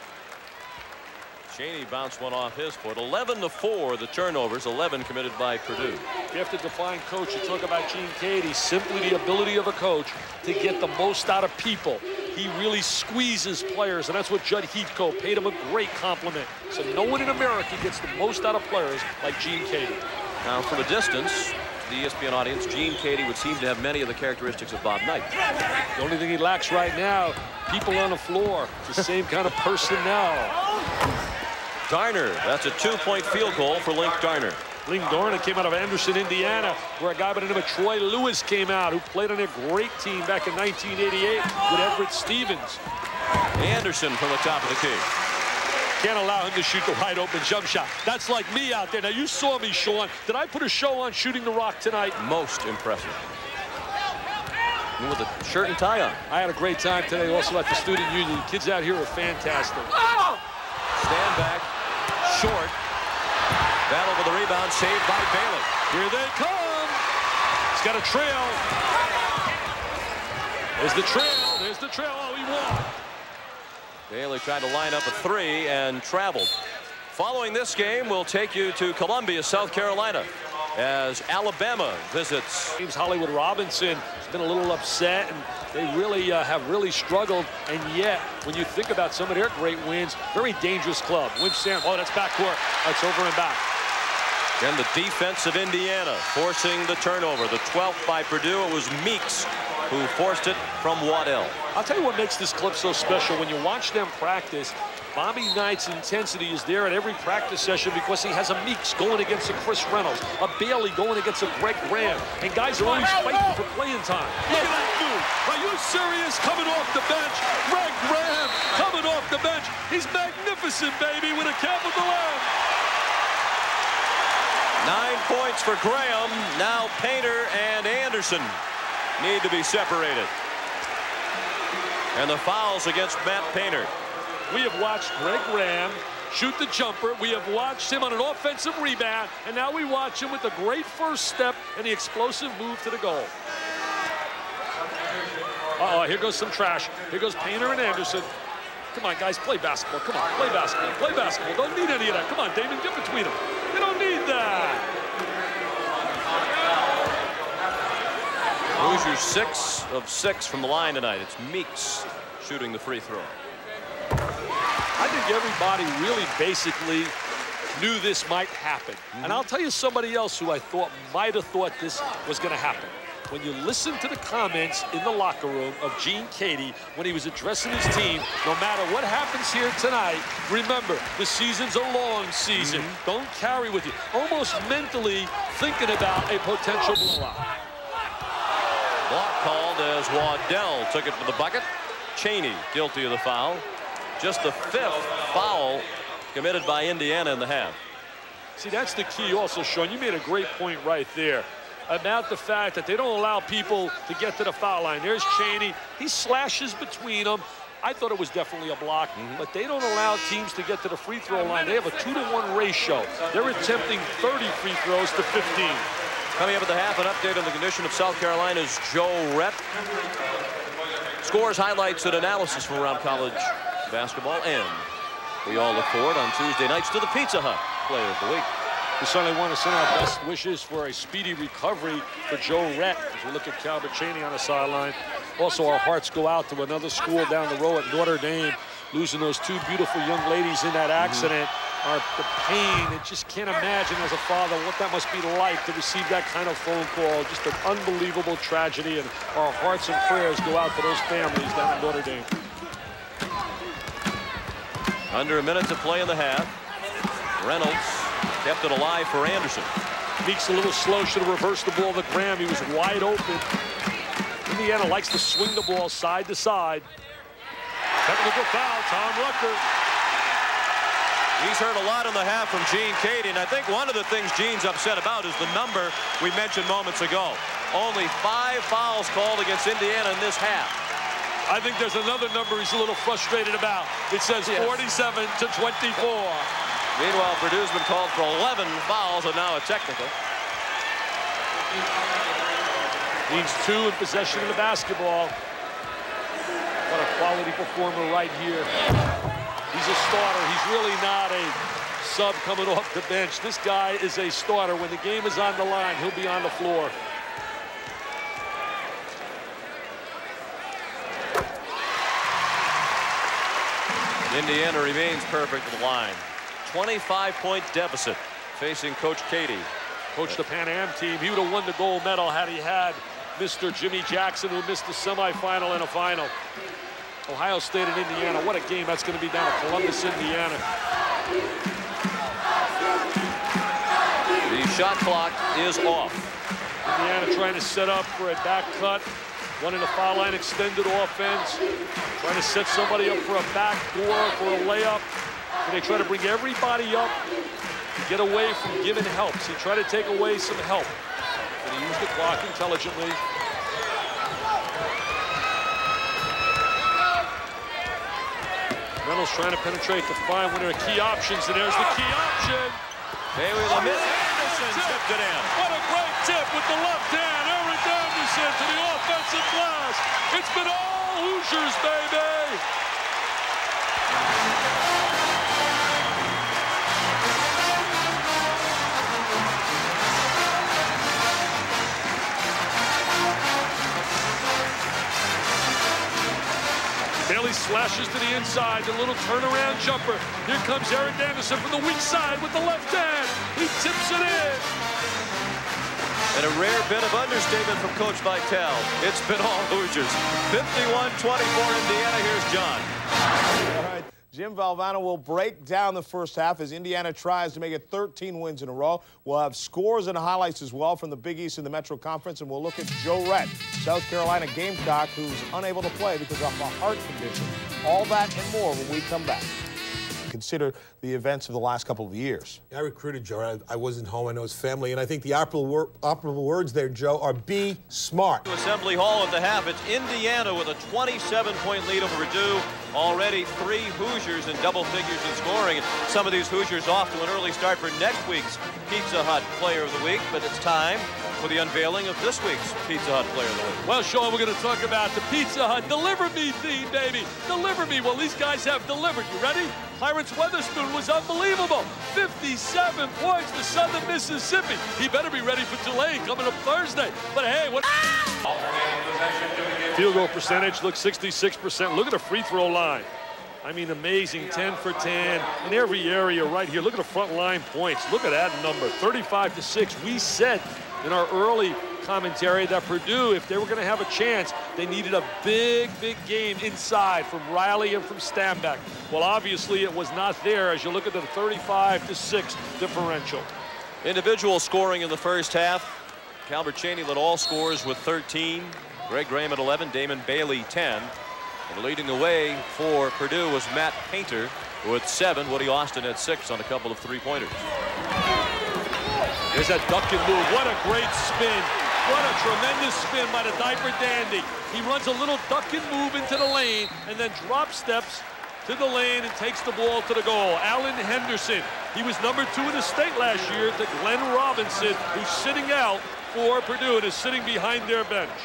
Cheaney bounced one off his foot. 11 to 4, the turnovers, 11 committed by Purdue.
You have to define coach. You talk about Gene Keady, simply the ability of a coach to get the most out of people. He really squeezes players, and that's what Judd Heathcote paid him a great compliment. So no one in America gets the most out of players like Gene Keady.
Now, from a distance, the ESPN audience, Gene Keady would seem to have many of the characteristics of Bob Knight.
The only thing he lacks right now, people on the floor. It's the same kind of personnel.
Darner, that's a two-point field goal for Linc Darner.
Linc Darner came out of Anderson, Indiana, where a guy by the name of Troy Lewis came out, who played on a great team back in 1988 with Everette Stephens.
Anderson from the top of the key.
Can't allow him to shoot the wide open jump shot. That's like me out there. Now, you saw me, Sean. Did I put a show on shooting the rock tonight?
Most impressive. With a shirt and tie on.
I had a great time today also at the Student Union. Kids out here are fantastic.
Stanback, short. Battle for the rebound, saved by Bailey.
Here they come. He's got a trail. There's the trail. There's the trail. Oh, he won.
Bailey tried to line up a three and traveled. Following this game, we'll take you to Columbia, South Carolina, as Alabama visits.
James Hollywood Robinson has been a little upset, and they really uh, have really struggled. And yet, when you think about some of their great wins, very dangerous club. Wimp Sam, oh, that's backcourt. That's over and back.
And the defense of Indiana forcing the turnover. The 12th by Purdue. It was Meeks who forced it from Waddell.
I'll tell you what makes this clip so special. When you watch them practice, Bobby Knight's intensity is there at every practice session because he has a Meeks going against a Chris Reynolds, a Bailey going against a Greg Graham, and guys are always fighting for playing time. Look at that dude. Are you serious? Coming off the bench. Greg Graham coming off the bench. He's magnificent, baby, with a capital M.
Nine points for Graham. Now Painter and Anderson need to be separated. And the fouls against Matt Painter.
We have watched Greg Graham shoot the jumper. We have watched him on an offensive rebound, and now we watch him with a great first step and the explosive move to the goal. Uh-oh, here goes some trash. Here goes Painter and Anderson. Come on, guys, play basketball. Come on, play basketball. Play basketball. Don't need any of that. Come on, Damon, get between them. You don't need that.
Hoosiers six of six from the line tonight. It's Meeks shooting the free throw.
I think everybody really basically knew this might happen. Mm -hmm. And I'll tell you somebody else who I thought might have thought this was going to happen. When you listen to the comments in the locker room of Gene Keady when he was addressing his team, no matter what happens here tonight, remember, the season's a long season. Mm -hmm. Don't carry with you. Almost mentally thinking about a potential blowout.
Block called as Waddell took it to the bucket. Cheaney guilty of the foul. Just the fifth foul committed by Indiana in the half.
See, that's the key also, Sean. You made a great point right there about the fact that they don't allow people to get to the foul line. There's Cheaney. He slashes between them. I thought it was definitely a block, mm -hmm. but they don't allow teams to get to the free throw line. They have a two to one ratio. They're attempting 30 free throws to 15.
Coming up at the half, an update on the condition of South Carolina's Joe Rhett. Scores, highlights, and analysis from around college basketball. And we all look forward on Tuesday nights to the Pizza Hut Player of the Week.
We certainly want to send our best wishes for a speedy recovery for Joe Rhett as we look at Calbert Cheaney on the sideline. Also, our hearts go out to another school down the road at Notre Dame, losing those two beautiful young ladies in that accident. Mm -hmm. Our, the pain, I just can't imagine as a father what that must be like to receive that kind of phone call. Just an unbelievable tragedy, and our hearts and prayers go out to those families down in Notre Dame.
Under a minute to play in the half. Reynolds kept it alive for Anderson.
Meeks a little slow, should have reversed the ball to Graham. He was wide open. Indiana likes to swing the ball side to side. Technical foul, Tom Rucker.
He's heard a lot in the half from Gene Keady, and I think one of the things Gene's upset about is the number we mentioned moments ago. Only five fouls called against Indiana in this half.
I think there's another number he's a little frustrated about. It says yes. 47 to 24.
Meanwhile, Purdue's been called for 11 fouls and now a technical.
Needs two in possession of the basketball. What a quality performer right here. He's a starter. He's really not a sub coming off the bench. This guy is a starter. When the game is on the line, he'll be on the floor.
Indiana remains perfect at the line. 25-point deficit facing Coach Keady.
Coach the Pan Am team, he would have won the gold medal had he had Mr. Jimmy Jackson, who missed the semifinal and a final. Ohio State and Indiana, what a game that's going to be down at Columbus, Indiana.
The shot clock is off.
Indiana trying to set up for a back cut. Running in the foul line extended offense. Trying to set somebody up for a back door for a layup. And they try to bring everybody up to get away from giving help. So he tried to take away some help. And he used the clock intelligently. Reynolds trying to penetrate the five the key options, and there's the key option.
Bailey Lamit Anderson tipped it in.
What a great tip with the left hand. Eric Anderson to the offensive glass. It's been all Hoosiers, baby. Bailey slashes to the inside, the little turnaround jumper. Here comes Eric Anderson from the weak side with the left hand. He tips it in.
And a rare bit of understatement from Coach Vitale. It's been all Hoosiers. 51-24 Indiana. Here's John.
All right. Jim Valvano will break down the first half as Indiana tries to make it 13 wins in a row. We'll have scores and highlights as well from the Big East and the Metro Conference, and we'll look at Joe Rhett, South Carolina Gamecock, who's unable to play because of a heart condition. All that and more when we come back. Consider the events of the last couple of years.
I recruited Joe. I, I, wasn't home. I know his family. And I think the operable, wor operable words there, Joe, are be smart.
To Assembly Hall at the half. It's Indiana with a 27-point lead over Purdue. Already three Hoosiers in double figures in scoring. And some of these Hoosiers off to an early start for next week's Pizza Hut Player of the Week. But it's time for the unveiling of this week's Pizza Hut Player of the Week.
Well, Sean, we're going to talk about the Pizza Hut Deliver Me theme, baby. Deliver Me. Well, these guys have delivered. You ready? Clarence Weatherspoon was unbelievable. 57 points to Southern Mississippi. He better be ready for Tulane coming up Thursday. But hey, what? Ah! Field goal percentage looks 66%. Look at the free throw line. I mean, amazing, 10 for 10 in every area right here. Look at the front line points. Look at that number, 35 to 6. We said in our early commentary that Purdue, if they were going to have a chance, they needed a big, big game inside from Riley and from Stanback. Well, obviously it was not there as you look at the 35 to 6 differential.
Individual scoring in the first half. Calbert Cheaney led all scores with 13. Greg Graham at 11, Damon Bailey 10. And leading the way for Purdue was Matt Painter with seven. Woody Austin at six on a couple of three-pointers.
There's that duck and move. What a great spin. What a tremendous spin by the diaper dandy. He runs a little duck and move into the lane and then drop steps to the lane and takes the ball to the goal. Alan Henderson. He was number two in the state last year to Glenn Robinson, who's sitting out for Purdue and is sitting behind their bench.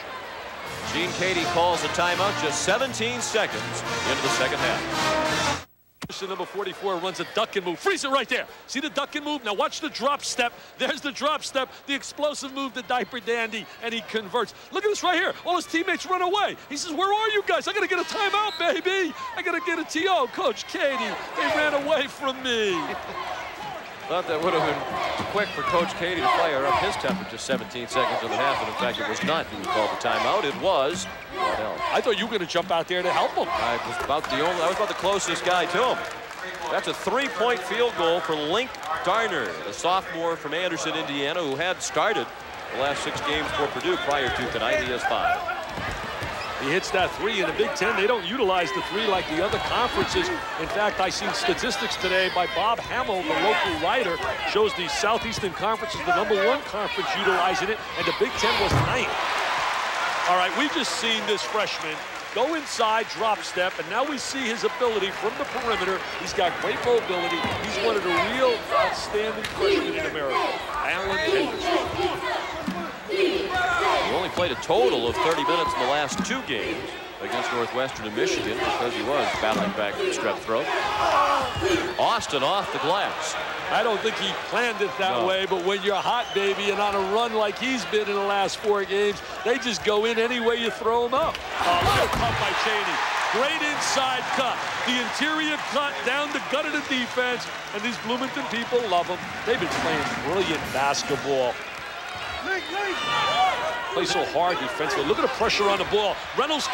Gene Keady calls a timeout just 17 seconds into the second half.
Number 44 runs a duck and move. Freeze it right there. See the duck and move? Now watch the drop step. There's the drop step. The explosive move to Diaper Dandy, and he converts. Look at this right here. All his teammates run away. He says, where are you guys? I got to get a timeout, baby. I got to get a TO. Coach Keady, they ran away from me.
Thought that would have been quick for Coach Keady to fire up his temper just 17 seconds of the half, and in fact it was not who called the timeout. It was Waddell.
I thought you were going to jump out there to help him.
I was about the only, I was about the closest guy to him. That's a three-point field goal for Linc Darner, the sophomore from Anderson, Indiana, who had started the last six games for Purdue prior to tonight. He has five.
He hits that three in the Big Ten. They don't utilize the three like the other conferences. In fact, I seen statistics today by Bob Hammel, the local writer, shows the Southeastern Conference is the number one conference utilizing it, and the Big Ten was ninth. All right, we've just seen this freshman go inside, drop step, and now we see his ability from the perimeter. He's got great mobility. He's one of the real outstanding freshmen in America. Alan Henderson.
He played a total of 30 minutes in the last two games against Northwestern and Michigan because he was battling back with strep throat. Austin off the glass.
I don't think he planned it that
No.
way, but when you're hot, baby, and on a run like he's been in the last four games, they just go in any way you throw them up. Oh, look cut by Cheaney. Great inside cut. The interior cut down the gut of the defense, and these Bloomington people love him. They've been playing brilliant basketball. Play so hard defensively. Look at the pressure on the ball. Reynolds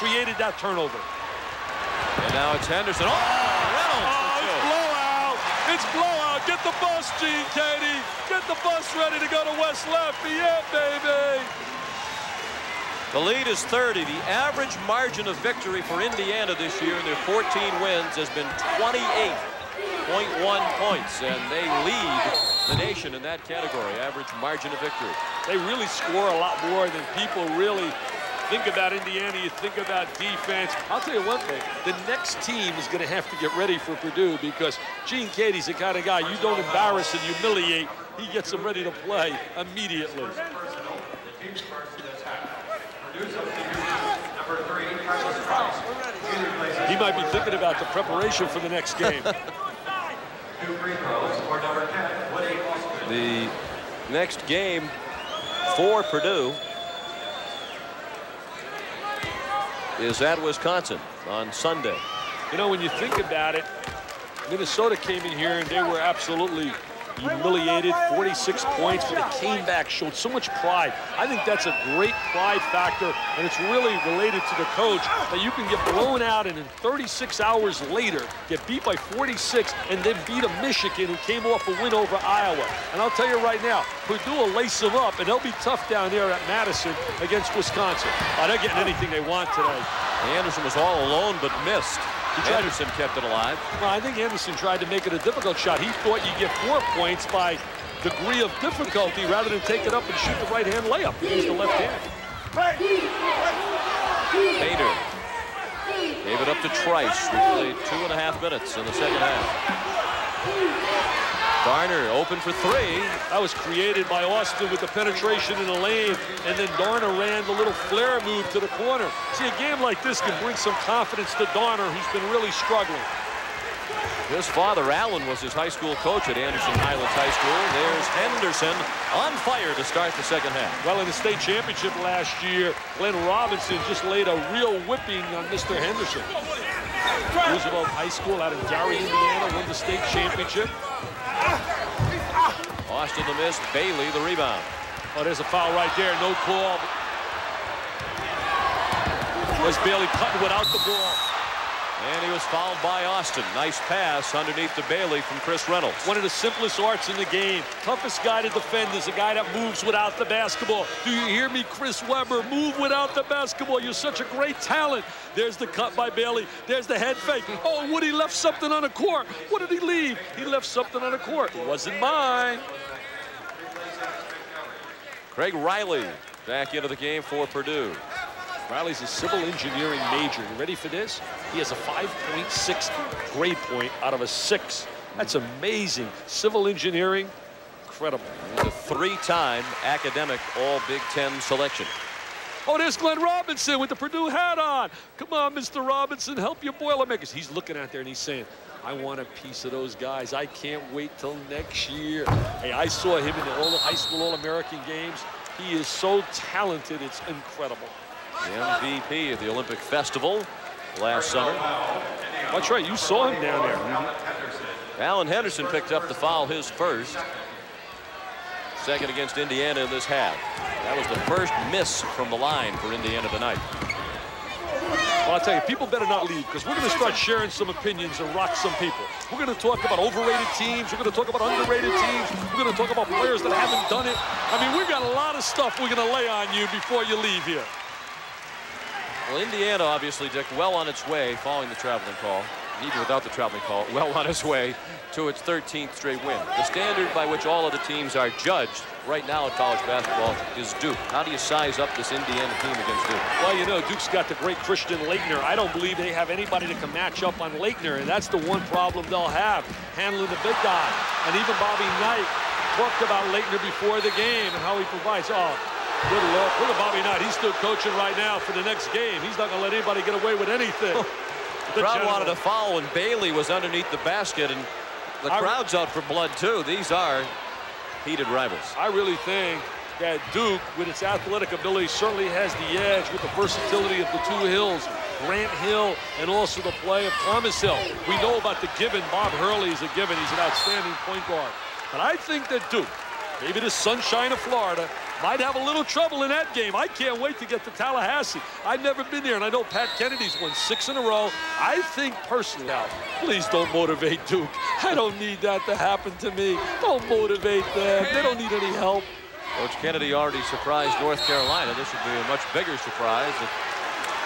created that turnover.
And now it's Henderson. Oh, Reynolds.
Oh, it's blowout. It's blowout. Get the bus, Gene Keady. Get the bus ready to go to West Lafayette, baby.
The lead is 30. The average margin of victory for Indiana this year in their 14 wins has been 28.1 points, and they lead the nation in that category, average margin of victory.
They really score a lot more than people really think about Indiana. You think about defense. I'll tell you one thing. The next team is going to have to get ready for Purdue because Gene Keady's the kind of guy you don't embarrass and humiliate. He gets them ready to play immediately. He might be thinking about the preparation for the next game.
The next game for Purdue is at Wisconsin on Sunday.
You know, when you think about it, Minnesota came in here and they were absolutely humiliated, 46 points, but they came back, showed so much pride. I think that's a great pride factor, and it's really related to the coach that you can get blown out and then 36 hours later get beat by 46 and then beat a Michigan who came off a win over Iowa. And I'll tell you right now, Purdue will lace them up, and they'll be tough down there at Madison against Wisconsin. Oh, they're getting anything they want today.
Anderson was all alone but missed. Anderson kept it alive.
Well, I think Anderson tried to make it a difficult shot. He thought you get four points by degree of difficulty rather than take it up and shoot the right-hand layup. He used the left hand.
Bader gave it up to Trice. We played two and a half minutes in the second half. Darner open for three.
That was created by Austin with the penetration in the lane, and then Darner ran the little flare move to the corner. See, a game like this can bring some confidence to Darner, who's been really struggling.
His father, Allen, was his high school coach at Anderson Highlands High School. There's Henderson on fire to start the second half.
Well, in the state championship last year, Glenn Robinson just laid a real whipping on Mr. Henderson. Roosevelt High School out in Gary, Indiana, won the state championship.
Austin the miss, Bailey the rebound.
Oh, there's a foul right there. No call. Was Bailey cutting without the ball.
And he was fouled by Austin. Nice pass underneath to Bailey from Chris Reynolds.
One of the simplest arts in the game. Toughest guy to defend is a guy that moves without the basketball. Do you hear me, Chris Webber? Move without the basketball. You're such a great talent. There's the cut by Bailey. There's the head fake. Oh, Woody left something on the court. What did he leave? He left something on the court. It wasn't mine.
Craig Riley back into the game for Purdue.
Riley's a civil engineering major. You ready for this? He has a 5.6 grade point out of a six. That's amazing. Civil engineering, incredible.
He's a three-time academic All Big Ten selection.
Oh, there's Glenn Robinson with the Purdue hat on. Come on, Mr. Robinson, help your Boilermakers. He's looking out there and he's saying, I want a piece of those guys. I can't wait till next year. Hey, I saw him in the all high school All-American games. He is so talented, it's incredible.
The MVP of the Olympic Festival last summer.
That's right, you saw him down there. Mm-hmm.
Alan Henderson picked up the foul, his first. Second against Indiana in this half. That was the first miss from the line for Indiana tonight.
Well, I'll tell you, people better not leave because we're going to start sharing some opinions and rock some people. We're going to talk about overrated teams. We're going to talk about underrated teams. We're going to talk about players that haven't done it. I mean, we've got a lot of stuff we're going to lay on you before you leave here.
Well, Indiana obviously, Dick, well on its way following the traveling call, even without the traveling call, well on its way to its 13th straight win. The standard by which all of the teams are judged right now in college basketball is Duke. How do you size up this Indiana team against Duke?
Well, you know, Duke's got the great Christian Laettner. I don't believe they have anybody that can match up on Laettner, and that's the one problem they'll have, handling the big guy. And even Bobby Knight talked about Laettner before the game and how he provides. Oh, good luck. Look at Bobby Knight. He's still coaching right now for the next game. He's not going to let anybody get away with anything.
the crowd wanted to foul when Bailey was underneath the basket, and the crowd's out for blood, too. These are heated rivals.
I really think that Duke, with its athletic ability, certainly has the edge with the versatility of the two hills, Grant Hill and also the play of Thomas Hill. We know about the given. Bob Hurley is a given. He's an outstanding point guard. But I think that Duke, maybe the sunshine of Florida, might have a little trouble in that game. I can't wait to get to Tallahassee. I've never been there, and I know Pat Kennedy's won six in a row. I think personally, now, please don't motivate Duke. I don't need that to happen to me. Don't motivate them. They don't need any help.
Coach Kennedy already surprised North Carolina. This would be a much bigger surprise if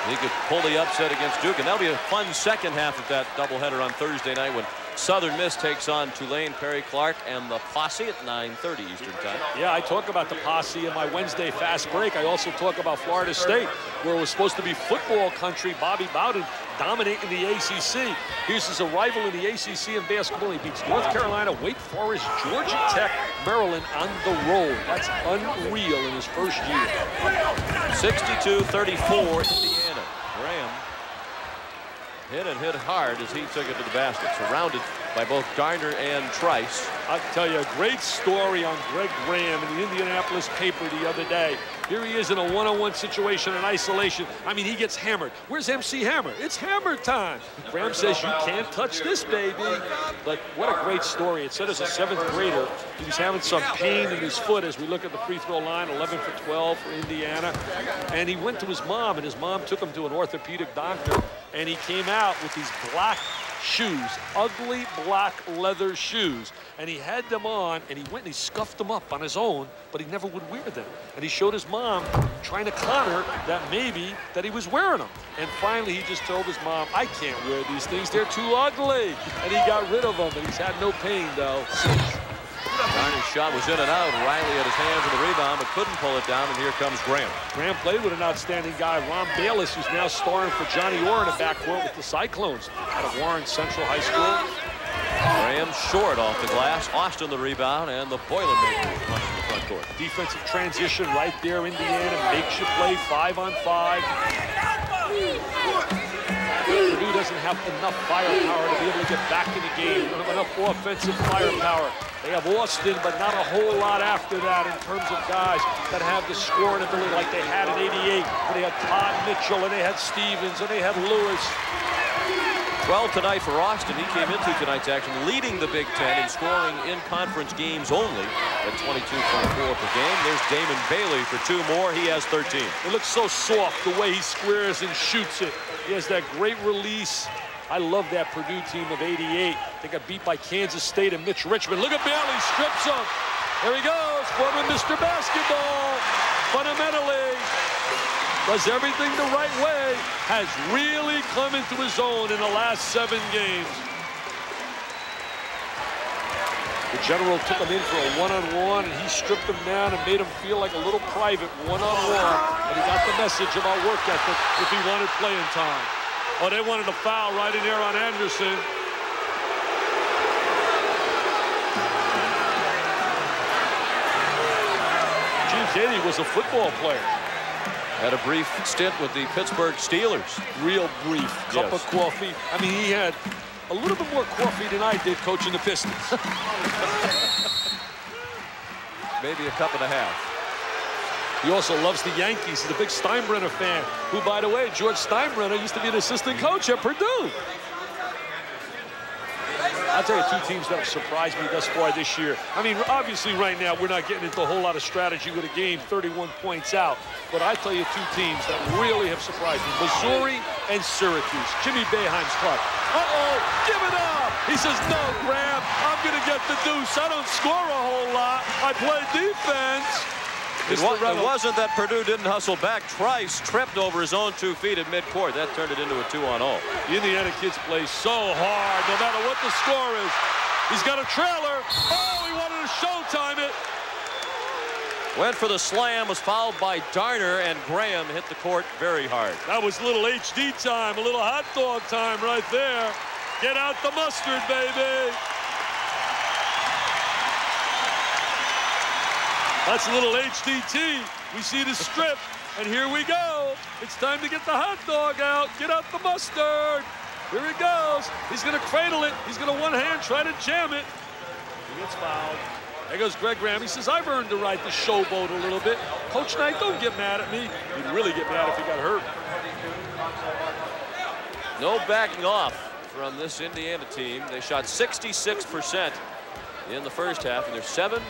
he could pull the upset against Duke. And that'll be a fun second half of that doubleheader on Thursday night when Southern Miss takes on Tulane, Perry Clark, and the Posse at 9.30 Eastern Time.
Yeah, I talk about the Posse in my Wednesday fast break. I also talk about Florida State, where it was supposed to be football country. Bobby Bowden dominating the ACC. Here's his arrival in the ACC in basketball. He beats North Carolina, Wake Forest, Georgia Tech, Maryland on the road. That's unreal in his first year.
62-34 Indiana. Graham hit and hit hard as he took it to the basket. Surrounded by both Darner and Trice.
I'll tell you a great story on Greg Graham in the Indianapolis paper the other day. Here he is in a one-on-one -on -one situation in isolation. I mean, he gets hammered. Where's MC Hammer? It's hammer time. Graham says, you can't touch this, baby. But what a great story. It said as a seventh grader, he was having some pain in his foot as we look at the free throw line, 11 for 12 for Indiana. And he went to his mom, and his mom took him to an orthopedic doctor, and he came out with these black shoes, ugly black leather shoes. And he had them on, and he went and he scuffed them up on his own, but he never would wear them. And he showed his mom, trying to con her, that maybe that he was wearing them. And finally, he just told his mom, I can't wear these things. They're too ugly. And he got rid of them, and he's had no pain, though.
Darner's shot was in and out. Riley had his hands on the rebound, but couldn't pull it down, and here comes Graham.
Graham played with an outstanding guy, Ron Bayless, who's now starring for Johnny Orr in the backcourt with the Cyclones out of Warren Central High School.
Graham short off the glass. Austin the rebound, and the Boilermakers on the front court.
Defensive transition right there. Indiana makes you play five on five. Doesn't have enough firepower to be able to get back in the game. Enough offensive firepower. They have Austin, but not a whole lot after that in terms of guys that have the scoring ability like they had in 88 when they had Todd Mitchell and they had Stephens and they had Lewis.
12 tonight for Austin. He came into tonight's action leading the Big Ten in scoring in conference games only at 22.4 per game. There's Damon Bailey for two more. He has 13.
It looks so soft the way he squares and shoots it. He has that great release. I love that Purdue team of 88. They got beat by Kansas State and Mitch Richmond. Look at Bailey, strips him. There he goes, former Mr. Basketball. Fundamentally, does everything the right way, has really come into his own in the last seven games. The general took him in for a one-on-one, -on -one, and he stripped him down and made him feel like a little private one-on-one. -on -one, and he got the message about work ethic if he wanted playing time. Oh, they wanted a foul right in there on Anderson. Gene Keady was a football player.
Had a brief stint with the Pittsburgh Steelers.
Real brief. Cup yes. of coffee. I mean, he had a little bit more coffee than I did coaching the Pistons.
Maybe a cup and a half.
He also loves the Yankees. He's a big Steinbrenner fan, who, by the way, George Steinbrenner used to be an assistant coach at Purdue. I'll tell you two teams that have surprised me thus far this year. I mean, obviously right now we're not getting into a whole lot of strategy with a game 31 points out. But I tell you two teams that really have surprised me. Missouri and Syracuse. Jimmy Boeheim's club. Uh-oh, give it up. He says, no, Graham, I'm going to get the deuce. I don't score a whole lot. I play defense.
It,
Mr.
it wasn't that Purdue didn't hustle back. Trice tripped over his own two feet at midcourt. That turned it into a two-on-all.
The Indiana kids play so hard, no matter what the score is. He's got a trailer. Oh, he wanted to showtime it.
Went for the slam, was fouled by Darner, and Graham hit the court very hard.
That was a little HD time, a little hot dog time right there. Get out the mustard, baby. That's a little HDT. We see the strip, and here we go. It's time to get the hot dog out. Get out the mustard. Here he goes. He's going to cradle it. He's going to one hand try to jam it. He gets fouled. There goes Greg Graham. He says, I've earned the right to showboat a little bit. Coach Knight, don't get mad at me. He'd really get mad if he got hurt.
No backing off from this Indiana team. They shot 66% in the first half, and they're seven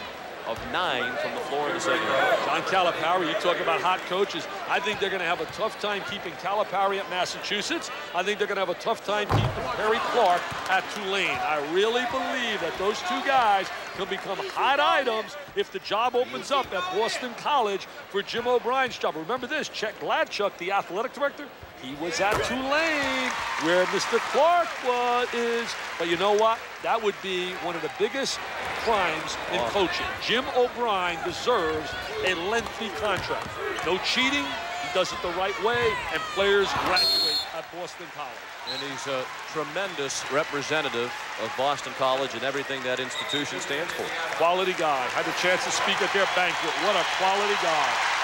of nine from the floor in the second half.
John Calipari, you talk about hot coaches. I think they're going to have a tough time keeping Calipari at Massachusetts. I think they're going to have a tough time keeping Perry Clark at Tulane. I really believe that those two guys can become hot items if the job opens up at Boston College for Jim O'Brien's job. Remember this, Chet Gladchuk, the athletic director, he was at Tulane, where Mr. Clark was, is. But you know what? That would be one of the biggest crimes in oh. coaching. Jim O'Brien deserves a lengthy contract. No cheating. He does it the right way, and players graduate at Boston College.
And he's a tremendous representative of Boston College and everything that institution stands for.
Quality guy. Had the chance to speak at their banquet. What a quality guy.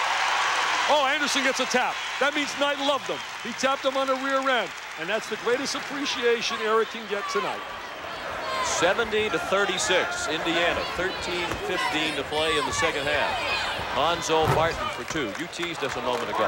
Oh, Anderson gets a tap. That means Knight loved him. He tapped him on the rear end. And that's the greatest appreciation Eric can get tonight.
70 to 36, Indiana, 13-15 to play in the second half. Cuonzo Martin for two. You teased us a moment ago.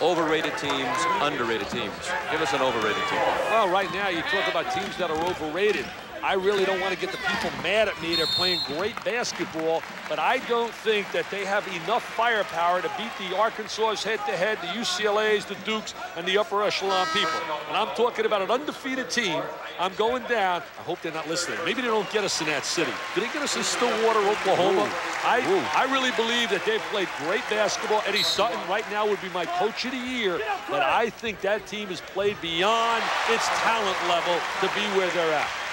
Overrated teams, underrated teams. Give us an overrated team.
Well, right now you talk about teams that are overrated. I really don't want to get the people mad at me. They're playing great basketball, but I don't think that they have enough firepower to beat the Arkansas head-to-head, the UCLA's, the Dukes, and the upper echelon people. And I'm talking about an undefeated team. I'm going down. I hope they're not listening. Maybe they don't get us in that city. Do they get us in Stillwater, Oklahoma? I, I really believe that they've played great basketball. Eddie Sutton right now would be my coach of the year, but I think that team has played beyond its talent level to be where they're at.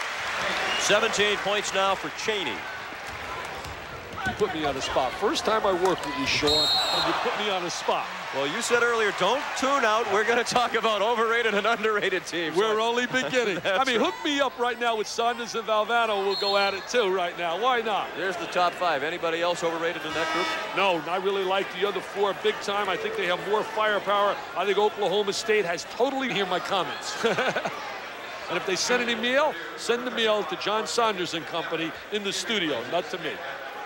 17 points now for Cheaney.
You put me on the spot. First time I worked with you, Sean, and you put me on the spot.
Well, you said earlier, don't tune out. We're going to talk about overrated and underrated teams.
We're only beginning. I mean, hook me up right now with Saunders and Valvano. We'll go at it too right now. Why not?
There's the top five. Anybody else overrated in that group?
No, I really like the other four big time. I think they have more firepower. I think Oklahoma State has totally hear my comments. and if they send any mail, send the mail to John Saunders and company in the studio, not to me.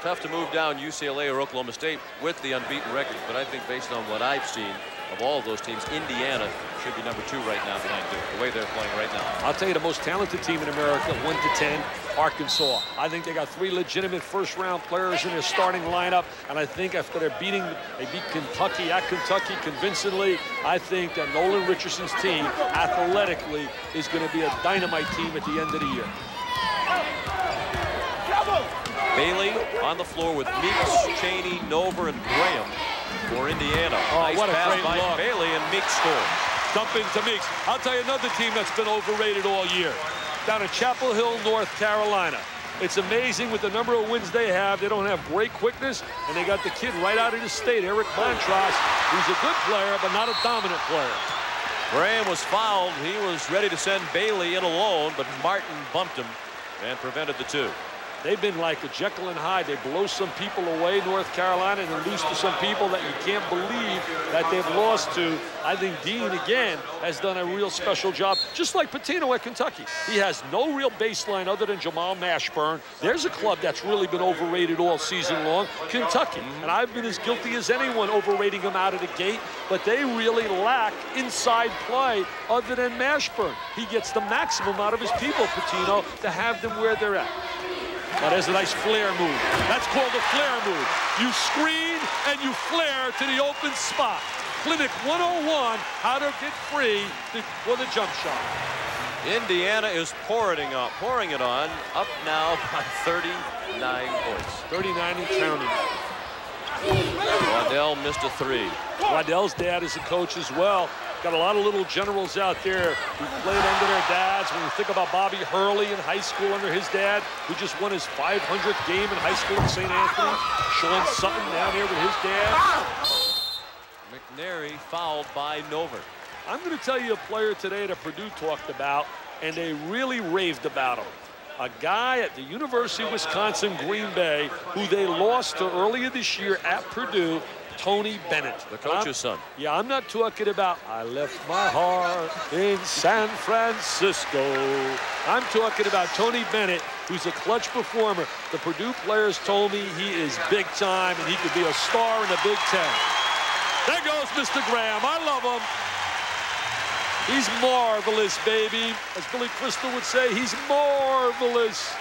Tough to move down UCLA or Oklahoma State with the unbeaten records, but I think based on what I've seen of all those teams, Indiana should be number two right now behind Duke, the way they're playing right now.
I'll tell you the most talented team in America, 1 to 10, Arkansas. I think they got three legitimate first-round players in their starting lineup, and I think after they're beating, they beat Kentucky at Kentucky convincingly, I think that Nolan Richardson's team, athletically, is going to be a dynamite team at the end of the year.
Bailey on the floor with Meeks, Cheaney, Nover, and Graham for Indiana.
Oh,
nice
what a
pass
great
by
look.
Bailey and Meeks scores.
Dump to Meeks. I'll tell you another team that's been overrated all year. Down at Chapel Hill, North Carolina. It's amazing with the number of wins they have. They don't have great quickness, and they got the kid right out of the state, Eric Montross, who's a good player, but not a dominant player.
Graham was fouled. He was ready to send Bailey in alone, but Martin bumped him and prevented the two.
They've been like a Jekyll and Hyde. They blow some people away, North Carolina, and lose to some people that you can't believe that they've lost to. I think Dean, again, has done a real special job, just like Pitino at Kentucky. He has no real baseline other than Jamal Mashburn. There's a club that's really been overrated all season long, Kentucky. And I've been as guilty as anyone overrating them out of the gate, but they really lack inside play other than Mashburn. He gets the maximum out of his people, Pitino, to have them where they're at. Now there's a nice flare move. That's called a flare move. You screen and you flare to the open spot. Clinic 101, how to get free for the jump shot.
Indiana is pouring it on, pouring it on, up now by 39 points.
39 and counting.
Waddell missed a three.
Waddell's dad is a coach as well. Got a lot of little generals out there who played under their dads. When you think about Bobby Hurley in high school under his dad, who just won his 500th game in high school at St. Anthony. Sean Sutton down here with his dad.
McNary fouled by Nover.
I'm going to tell you a player today that Purdue talked about, and they really raved about him. A guy at the University of Wisconsin Green Bay who they lost to earlier this year at Purdue, Tony Bennett.
The coach's son.
Yeah, I'm not talking about I left my heart in San Francisco. I'm talking about Tony Bennett, who's a clutch performer. The Purdue players told me he is big time and he could be a star in the Big Ten. There goes Mr. Graham. I love him. He's marvelous, baby. As Billy Crystal would say, he's marvelous.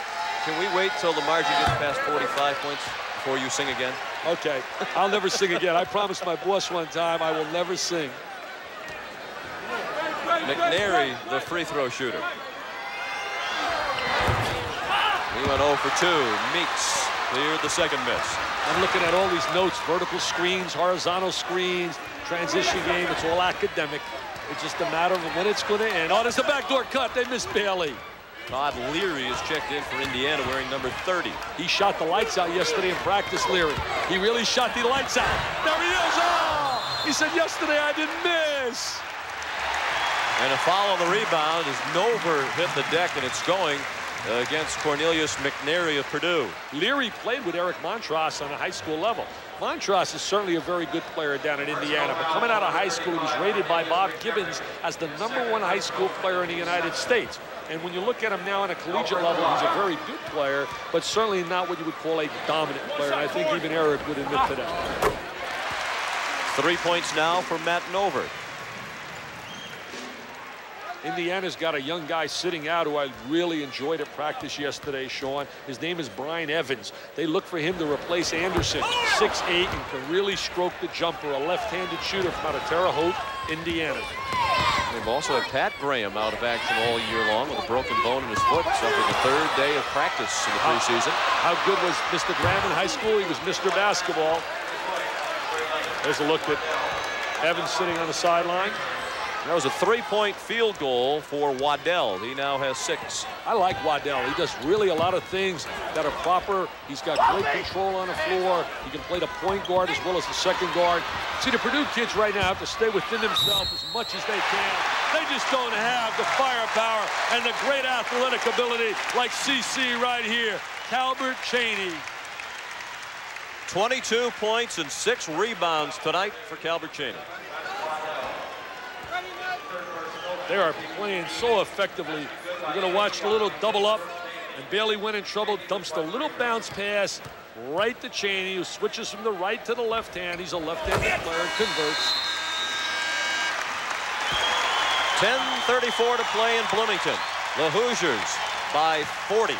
Can we wait till the margin gets past 45 points before you sing again?
Okay, I'll never sing again. I promised my boss one time I will never sing.
McNary, the free throw shooter. He went 0 for 2. Meeks cleared the second miss.
I'm looking at all these notes, vertical screens, horizontal screens, transition game. It's all academic. It's just a matter of when it's going to end. Oh, there's a backdoor cut. They missed Bailey.
Todd Leary is checked in for Indiana wearing number 30.
He shot the lights out yesterday in practice, Leary. He really shot the lights out. There he is. Oh! He said yesterday I didn't miss.
And a foul on the rebound as Nover hit the deck, and it's going against Cornelius McNary of Purdue.
Leary played with Eric Montross on a high school level. Montross is certainly a very good player down in Indiana, but coming out of high school, he was rated by Bob Gibbons as the number one high school player in the United States. And when you look at him now on a collegiate level, he's a very good player, but certainly not what you would call a dominant player. I think even Eric would admit to that.
Three points now for Matt Nover.
Indiana's got a young guy sitting out who I really enjoyed at practice yesterday, Sean. His name is Brian Evans. They look for him to replace Anderson, 6'8", and can really stroke the jumper, a left-handed shooter from out of Terre Haute, Indiana.
They've also had Pat Graham out of action all year long with a broken bone in his foot, suffered the third day of practice in the preseason.
How, how good was Mr. Graham in high school? He was Mr. Basketball. There's a look at Evans sitting on the sideline.
That was a three-point field goal for Waddell. He now has six.
I like Waddell. He does really a lot of things that are proper. He's got great control on the floor. He can play the point guard as well as the second guard. See, the Purdue kids right now have to stay within themselves as much as they can. They just don't have the firepower and the great athletic ability like CC right here. Calbert Cheaney.
22 points and six rebounds tonight for Calbert Cheaney.
They are playing so effectively. We're going to watch the little double up. And Bailey went in trouble, dumps the little bounce pass right to Cheaney, who switches from the right to the left hand. He's a left-handed player and converts.
10.34 to play in Bloomington. The Hoosiers by 40.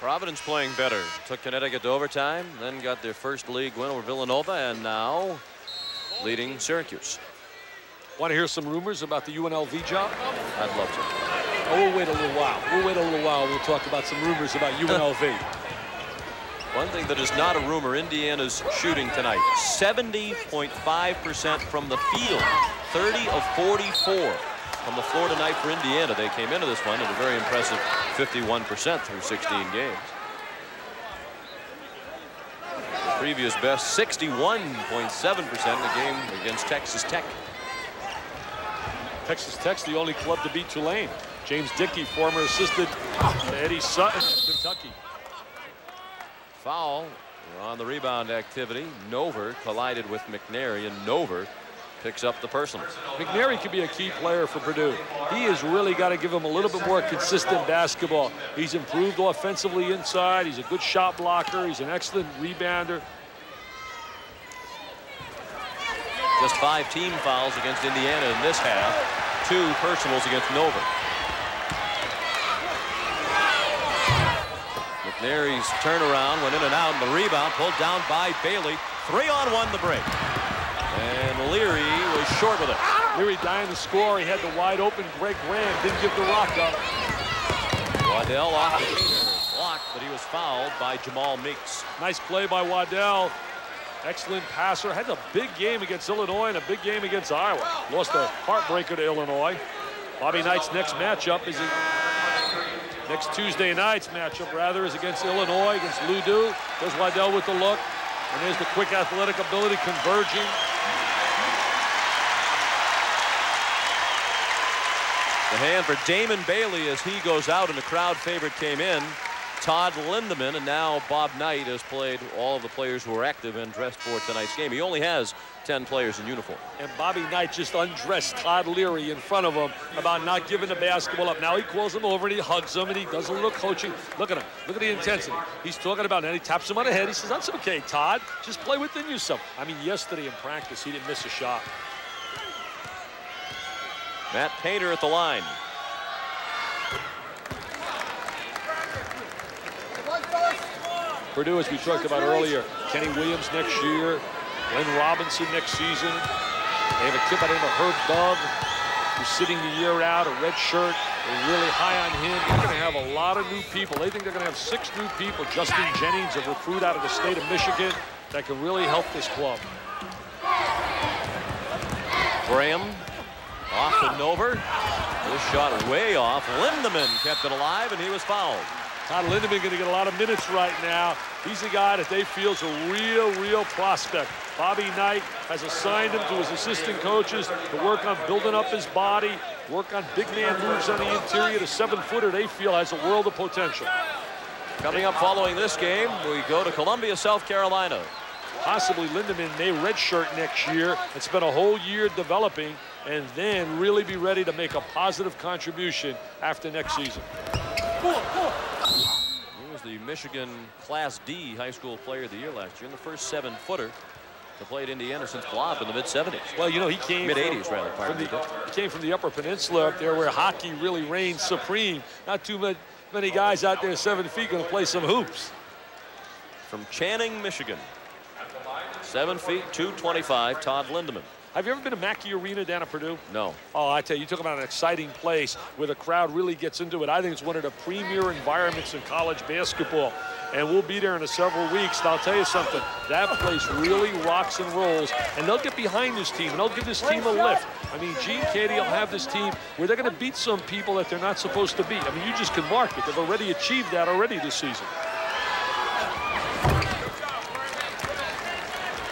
Providence playing better. Took Connecticut to overtime, then got their first league win over Villanova, and now leading Syracuse.
Want to hear some rumors about the UNLV job?
I'd love to.
Oh, we'll wait a little while. We'll wait a little while. We'll talk about some rumors about UNLV.
One thing that is not a rumor, Indiana's shooting tonight. 70.5% from the field. 30 of 44 from the floor tonight for Indiana. They came into this one at a very impressive 51% through 16 games. The Previous best 61.7% in the game against Texas Tech.
Texas Tech's the only club to beat Tulane. James Dickey, former assistant to Eddie Sutton of Kentucky.
Foul on the rebound activity. Nover collided with McNary, and Nover picks up the personal.
McNary could be a key player for Purdue. He has really got to give him a little bit more consistent basketball. He's improved offensively inside. He's a good shot blocker. He's an excellent rebounder.
Just five team fouls against Indiana in this half. Two personals against Nover. McNary's turnaround went in and out, and the rebound pulled down by Bailey. Three on one the break. And Leary was short with it.
Leary dying to score. He had the wide open Greg Graham. Didn't give the rock up.
Waddell off the block, but he was fouled by Jamal Meeks.
Nice play by Waddell. Excellent passer. Had a big game against Illinois and a big game against Iowa. Lost a heartbreaker to Illinois. Bobby Knight's next matchup is next Tuesday night's matchup rather is against Illinois against Ludu. There's Waddell with the look, and there's the quick athletic ability converging.
The hand for Damon Bailey as he goes out and the crowd favorite came in. Todd Lindeman, and now Bob Knight has played all of the players who are active and dressed for tonight's game. He only has 10 players in uniform.
And Bobby Knight just undressed Todd Leary in front of him about not giving the basketball up. Now he calls him over and he hugs him and he does a little coaching. Look at him. Look at the intensity. He's talking about it. And he taps him on the head. He says, that's okay, Todd. Just play within yourself. I mean, yesterday in practice, he didn't miss a shot.
Matt Painter at the line.
Purdue, as we talked about earlier, Kenny Williams next year, Glenn Robinson next season. They have a kid by the name of Herb Dove, who's sitting the year out, a red shirt. They're really high on him. They're going to have a lot of new people. They think they're going to have six new people. Justin Jennings, a recruit out of the state of Michigan, that can really help this club.
Graham off and over. This shot way off. Lindeman kept it alive, and he was fouled.
Todd Lindeman going to get a lot of minutes right now. He's a guy that they feel is a real, real prospect. Bobby Knight has assigned him to his assistant coaches to work on building up his body, work on big man moves on the interior. The seven-footer they feel has a world of potential.
Coming up following this game, we go to Columbia, South Carolina.
Possibly Lindeman may redshirt next year and spend a whole year developing and then really be ready to make a positive contribution after next season.
He was the Michigan Class D high school player of the year last year, and the first seven-footer to play at Indiana since Blab in the mid-70s.
Well, you know, he came
mid-80s rather.
From the, he came from the Upper Peninsula up there where hockey really reigns supreme. Not too many, many guys out there seven feet going to play some hoops.
From Channing, Michigan. Seven feet, 225, Todd Lindeman.
Have you ever been to Mackey Arena down at Purdue?
No.
Oh, I tell you, you talk about an exciting place where the crowd really gets into it. I think it's one of the premier environments in college basketball. And we'll be there in a several weeks. And I'll tell you something, that place really rocks and rolls. And they'll get behind this team, and they'll give this team a lift. I mean, Gene Keady will have this team where they're going to beat some people that they're not supposed to beat. I mean, you just can mark it. They've already achieved that already this season.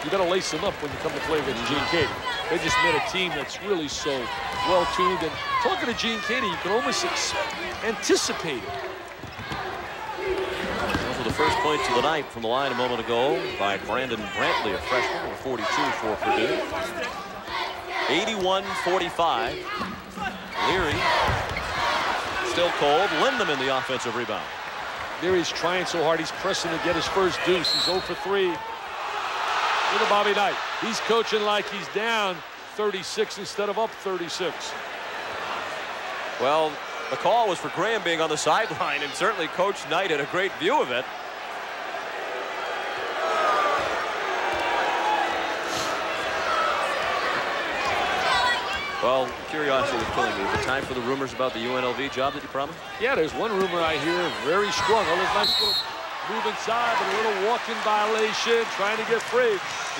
You got to lace them up when you come to play against Gene Keady. They just met a team that's really so well-tuned. And talking to Gene Keady, you can almost anticipate it.
Those were the first points of the night from the line a moment ago by Brandon Brantley, a freshman, with 42 for Purdue. 81-45. Leary still cold. Lindeman the offensive rebound.
Leary's trying so hard. He's pressing to get his first deuce. He's 0 for 3. Look at Bobby Knight. He's coaching like he's down 36 instead of up 36.
Well, the call was for Graham being on the sideline, and certainly Coach Knight had a great view of it. Well, curiosity was killing me. Is it time for the rumors about the UNLV job that you promised?
Yeah, there's one rumor I hear very strong. Oh, there's nice little move inside, but a little walking violation, trying to get free.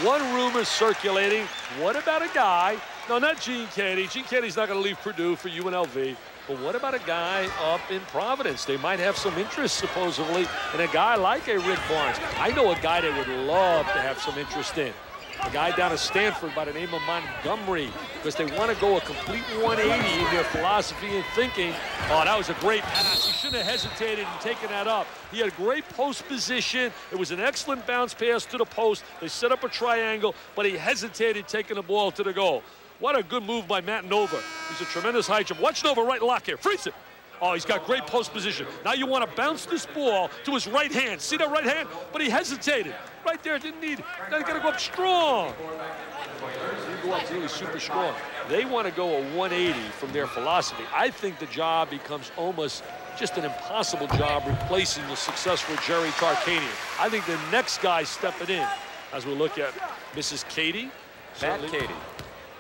One rumor circulating. What about a guy? No, not Gene Keady. Gene Keady's not going to leave Purdue for UNLV. But what about a guy up in Providence? They might have some interest, supposedly, in a guy like a Rick Barnes. I know a guy they would love to have some interest in a guy down at Stanford by the name of Montgomery because they want to go a complete 180 in their philosophy and thinking. Oh, that was a great pass. He shouldn't have hesitated and taken that up. He had a great post position. It was an excellent bounce pass to the post. They set up a triangle, but he hesitated taking the ball to the goal. What a good move by Matt Nover. He's a tremendous high jump. Watch Nover right lock here. Freeze it. Oh, he's got great post position. Now you want to bounce this ball to his right hand. See that right hand? But he hesitated. Right there, didn't need. Now you got to go up strong. You go up really super strong. They want to go a 180 from their philosophy. I think the job becomes almost just an impossible job replacing the successful Jerry Tarkanian. I think the next guy stepping in, as we look at Mrs. Keady.
Pat Keady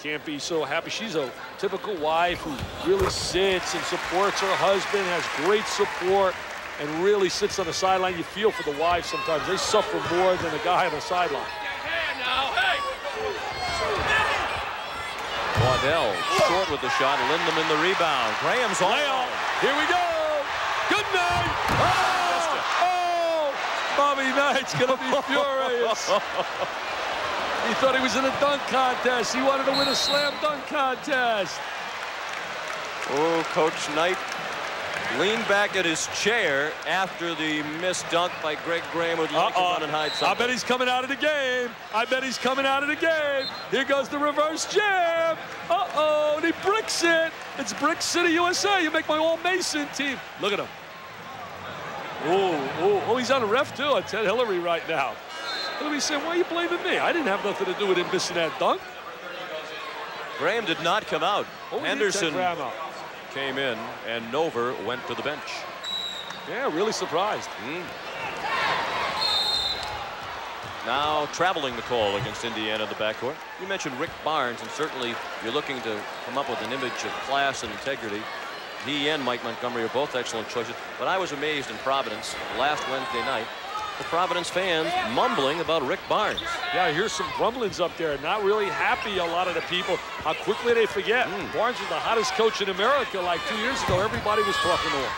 can't be so happy. She's a typical wife who really sits and supports her husband, has great support, and really sits on the sideline. You feel for the wives sometimes. They suffer more than the guy on the sideline.
Waddell short with the shot. Lindeman in the rebound. Graham's on.
Here we go. Good night. Oh, oh, oh! Bobby Knight's gonna be furious. he thought he was in a dunk contest. He wanted to win a slam dunk contest.
Oh, Coach Knight leaned back in his chair after the missed dunk by Greg Graham would like uh -oh. to run and hide something.
I bet he's coming out of the game. I bet he's coming out of the game. Here goes the reverse jam. Uh-oh, and he bricks it. It's Brick City, USA. You make my all-Mason team. Look at him. Oh, oh, oh, he's on a ref, too, on Ted Hillary right now. Let me say, why are you blaming me? I didn't have nothing to do with him missing that dunk.
Graham did not come out. Oh, Henderson came in, and Nover went to the bench.
Yeah, really surprised. Mm.
Now traveling the call against Indiana in the backcourt. You mentioned Rick Barnes, and certainly you're looking to come up with an image of class and integrity. He and Mike Montgomery are both excellent choices, but I was amazed in Providence last Wednesday night the Providence fans mumbling about Rick Barnes.
Yeah, I hear some grumblings up there. Not really happy, a lot of the people, how quickly they forget. Mm. Barnes was the hottest coach in America like two years ago. Everybody was talking to him.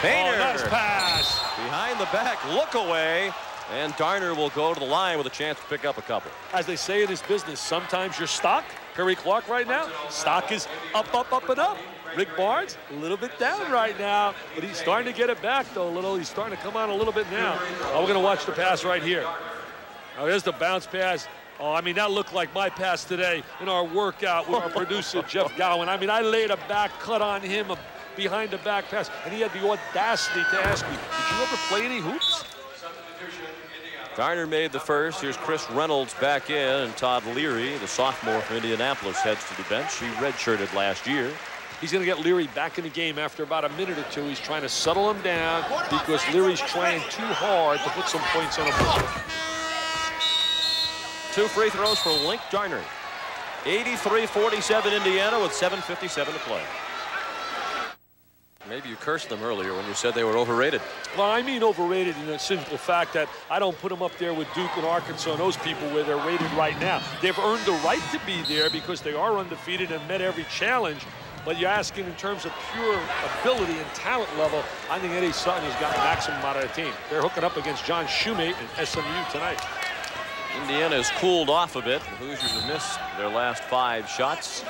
Painter.
Oh, nice pass.
Behind the back, look away. And Darner will go to the line with a chance to pick up a couple.
As they say in this business, sometimes you're stock, Perry Clark right now, stock is up, up, up, and up. Rick Barnes, a little bit down right now, but he's starting to get it back, though, a little. He's starting to come on a little bit now. Oh, we're going to watch the pass right here. Oh, now, there's the bounce pass. Oh, I mean, that looked like my pass today in our workout with our producer, Jeff Gowan. I mean, I laid a back cut on him, behind the back pass, and he had the audacity to ask me, did you ever play any hoops?
Darner made the first. Here's Chris Reynolds back in, and Todd Leary, the sophomore from Indianapolis, heads to the bench. He redshirted last year.
He's going to get Leary back in the game after about a minute or two. He's trying to settle him down because Leary's trying too hard to put some points on a board.
Two free throws for Linc Darner. 83-47 Indiana with 7.57 to play. Maybe you cursed them earlier when you said they were overrated.
Well, I mean overrated in the simple fact that I don't put them up there with Duke and Arkansas and those people where they're rated right now. They've earned the right to be there because they are undefeated and met every challenge. But you're asking in terms of pure ability and talent level, I think Eddie Sutton has got the maximum out of the team. They're hooking up against John Shumate and SMU tonight.
Indiana has cooled off a bit. The Hoosiers have missed their last five shots.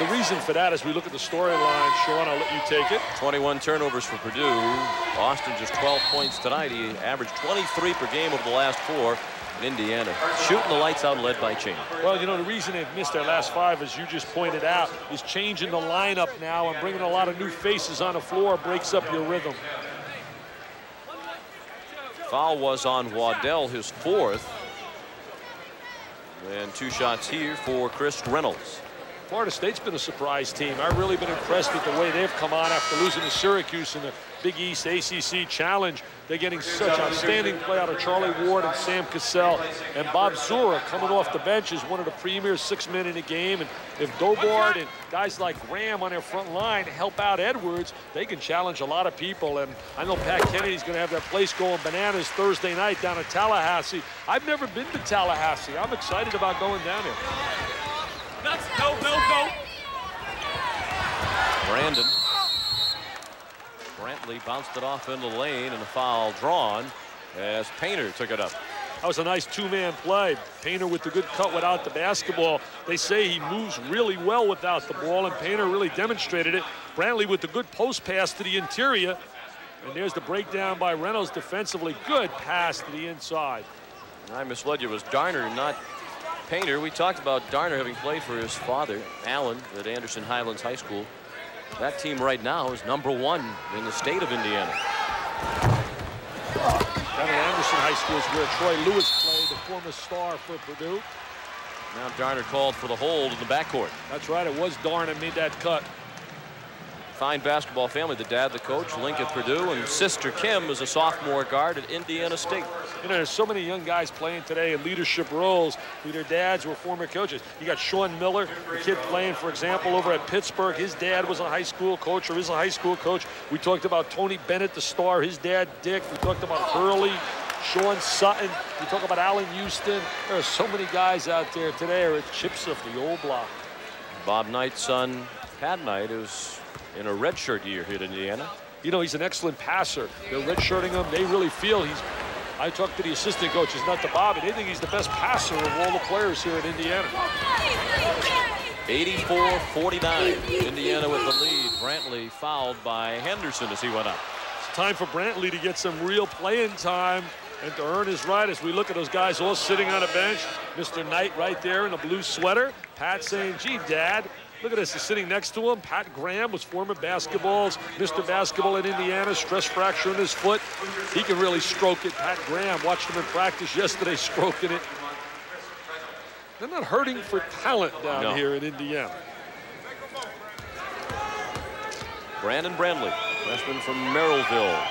The reason for that, as we look at the storyline, Sean, I'll let you take it.
21 turnovers for Purdue. Austin just 12 points tonight. He averaged 23 per game over the last four. In Indiana shooting the lights out led by Cheaney.
Well, you know, the reason they've missed their last five, as you just pointed out, is changing the lineup now and bringing a lot of new faces on the floor breaks up your rhythm.
Foul was on Waddell, his fourth. And two shots here for Chris Reynolds.
Florida State's been a surprise team. I've really been impressed with the way they've come on after losing to Syracuse in the Big East ACC Challenge. They're getting such outstanding play out of Charlie Ward and Sam Cassell. And Bob Sura coming off the bench is one of the premier six men in the game. And if Dobard and guys like Graham on their front line help out Edwards, they can challenge a lot of people. And I know Pat Kennedy's going to have that place going bananas Thursday night down in Tallahassee. I've never been to Tallahassee. I'm excited about going down there.
No, no, no.
Brandon. Brantley bounced it off into the lane and a foul drawn as Painter took it up.
That was a nice two-man play. Painter with the good cut without the basketball. They say he moves really well without the ball, and Painter really demonstrated it. Brantley with the good post pass to the interior. And there's the breakdown by Reynolds defensively. Good pass to the inside.
I misled you. It was Darner, not Painter. We talked about Darner having played for his father, Allen, at Anderson Highlands High School. That team right now is number one in the state of Indiana.
Down at Anderson High School is where Troy Lewis played, the former star for Purdue.
Now Darner called for the hold in the backcourt.
That's right. It was Darner made that cut
fine basketball family. The dad, the coach, Linc at Purdue, and sister Kim is a sophomore guard at Indiana State.
You know, there's so many young guys playing today in leadership roles who their dads were former coaches. You got Sean Miller, the kid playing, for example, over at Pittsburgh. His dad was a high school coach or is a high school coach. We talked about Tony Bennett, the star, his dad, Dick. We talked about Hurley, Sean Sutton. You talk about Allan Houston. There are so many guys out there today are chips of the old block.
Bob Knight's son, Pat Knight, is in a redshirt year here at Indiana.
You know, he's an excellent passer. They're redshirting him. They really feel he's I talked to the assistant coaches, not to Bobby. They think he's the best passer of all the players here in Indiana.
84-49. Indiana with the lead. Brantley fouled by Henderson as he went up.
It's time for Brantley to get some real playing time and to earn his right as we look at those guys all sitting on a bench. Mr. Knight right there in a blue sweater. Pat saying, gee, Dad, Look at this, he's sitting next to him. Pat Graham was former basketballs, Mr. Basketball in Indiana, stress fracture in his foot. He can really stroke it. Pat Graham, watched him in practice yesterday stroking it. They're not hurting for talent down no. here in Indiana.
Brandon Brantley, freshman from Merrillville.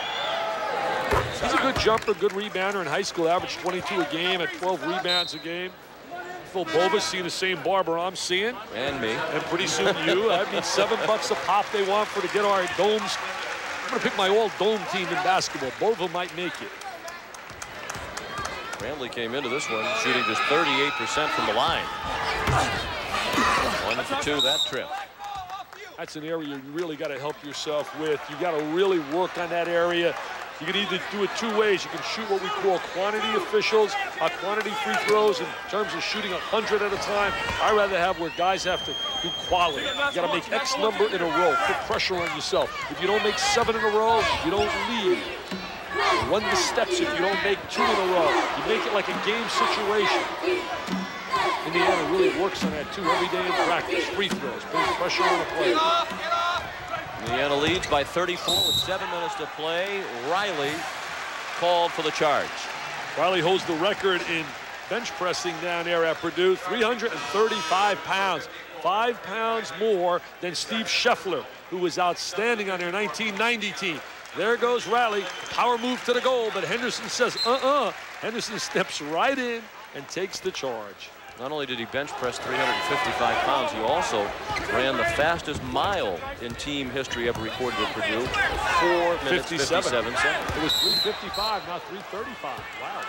He's a good jumper, good rebounder in high school, averaged 22 a game at 12 rebounds a game. Phil Bova's seeing the same barber I'm seeing.
And me.
And pretty soon you. I mean, seven bucks a pop they want for to get our domes. I'm going to pick my all dome team in basketball. Bova might make it.
Brantley came into this one shooting just 38% from the line. One for two that trip.
That's an area you really got to help yourself with. You got to really work on that area. You can either do it two ways. You can shoot what we call quantity officials, uh, quantity free throws in terms of shooting 100 at a time. I rather have where guys have to do quality. You got to make X number in a row. Put pressure on yourself. If you don't make seven in a row, you don't lead. Run the steps if you don't make two in a row. You make it like a game situation. Indiana really works on that too every day in practice. Free throws, putting pressure on the player.
Indiana leads by 34 with seven minutes to play. Riley called for the charge.
Riley holds the record in bench pressing down there at Purdue, 335 pounds. Five pounds more than Steve Scheffler, who was outstanding on their 1990 team. There goes Riley. Power move to the goal, but Henderson says, uh-uh. Henderson steps right in and takes the charge.
Not only did he bench press 355 pounds, he also ran the fastest mile in team history ever recorded at Purdue. Four minutes 57, 57 seconds.
It was 355, not 335. Wow.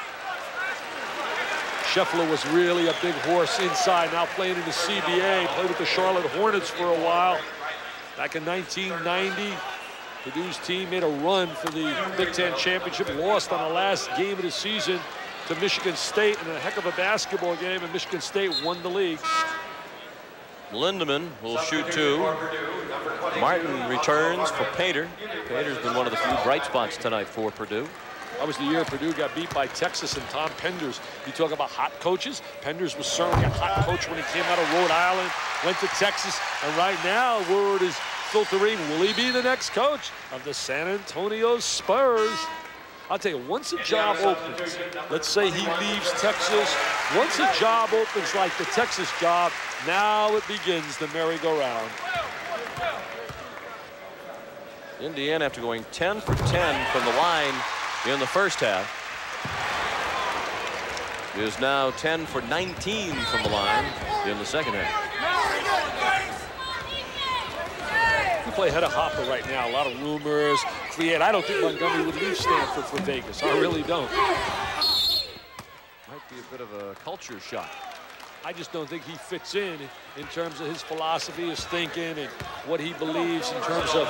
Scheffler was really a big horse inside, now playing in the CBA, played with the Charlotte Hornets for a while. Back in 1990, Purdue's team made a run for the Big Ten Championship, lost on the last game of the season to Michigan State in a heck of a basketball game, and Michigan State won the league.
Lindeman will shoot two. Martin returns for Painter. Painter's been one of the few bright spots tonight for Purdue.
That was the year Purdue got beat by Texas and Tom Penders. You talk about hot coaches. Penders was certainly a hot coach when he came out of Rhode Island, went to Texas, and right now word is filtering, will he be the next coach of the San Antonio Spurs? I'll tell you, once a job opens, let's say he leaves Texas, once a job opens like the Texas job, now it begins the merry-go-round.
Indiana, after going 10 for 10 from the line in the first half, is now 10 for 19 from the line in the second half
play ahead of Hopper right now. A lot of rumors, create. I don't think Montgomery would leave Stanford for Vegas. I really don't.
Might be a bit of a culture shock.
I just don't think he fits in in terms of his philosophy, his thinking, and what he believes in terms of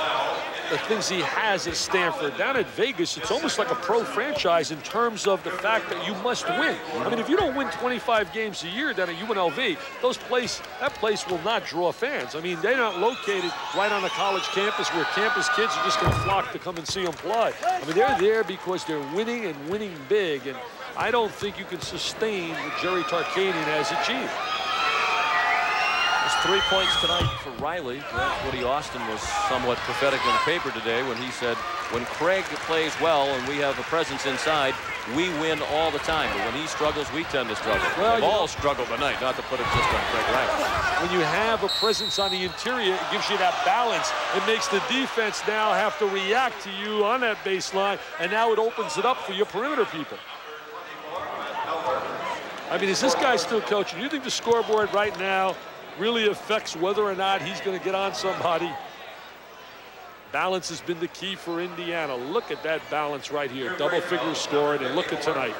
the things he has at Stanford. Down at Vegas, it's almost like a pro franchise in terms of the fact that you must win. I mean, if you don't win 25 games a year down at UNLV, those place that place will not draw fans. I mean, they're not located right on a college campus where campus kids are just going to flock to come and see them play. I mean, they're there because they're winning and winning big. And I don't think you can sustain what Jerry Tarkanian has achieved.
There's three points tonight for Riley. Woody Austin was somewhat prophetic in the paper today when he said, when Craig plays well and we have a presence inside, we win all the time. But when he struggles, we tend to struggle. Well, They've all know, struggled tonight, not to put it just on Craig Riley.
When you have a presence on the interior, it gives you that balance. It makes the defense now have to react to you on that baseline, and now it opens it up for your perimeter people. I mean, is this guy still coaching? Do you think the scoreboard right now really affects whether or not he's going to get on somebody? Balance has been the key for Indiana. Look at that balance right here. Double figure scoring, and look at tonight.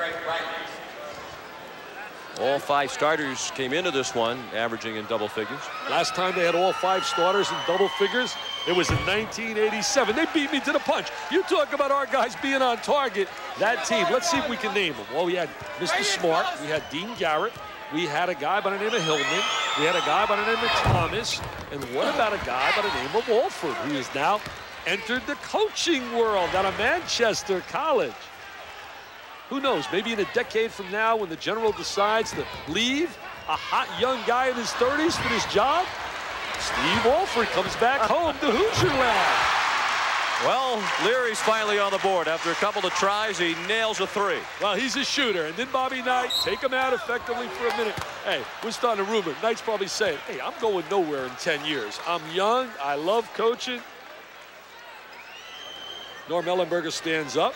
All five starters came into this one averaging in double figures.
Last time they had all five starters in double figures, it was in 1987. They beat me to the punch. You talk about our guys being on target. That team, let's see if we can name them. Well, we had Mr. Smart, we had Dean Garrett, we had a guy by the name of Hillman, we had a guy by the name of Thomas, and what about a guy by the name of Alford, who has now entered the coaching world out of Manchester College. Who knows, maybe in a decade from now when the general decides to leave, a hot young guy in his 30s for this job, Steve Alford comes back home to Hoosierland.
Well, Leary's finally on the board. After a couple of tries, he nails a three.
Well, he's a shooter. And then Bobby Knight, take him out effectively for a minute. Hey, we're starting a rumor. Knight's probably saying, hey, I'm going nowhere in 10 years. I'm young. I love coaching. Norm Ellenberger stands up.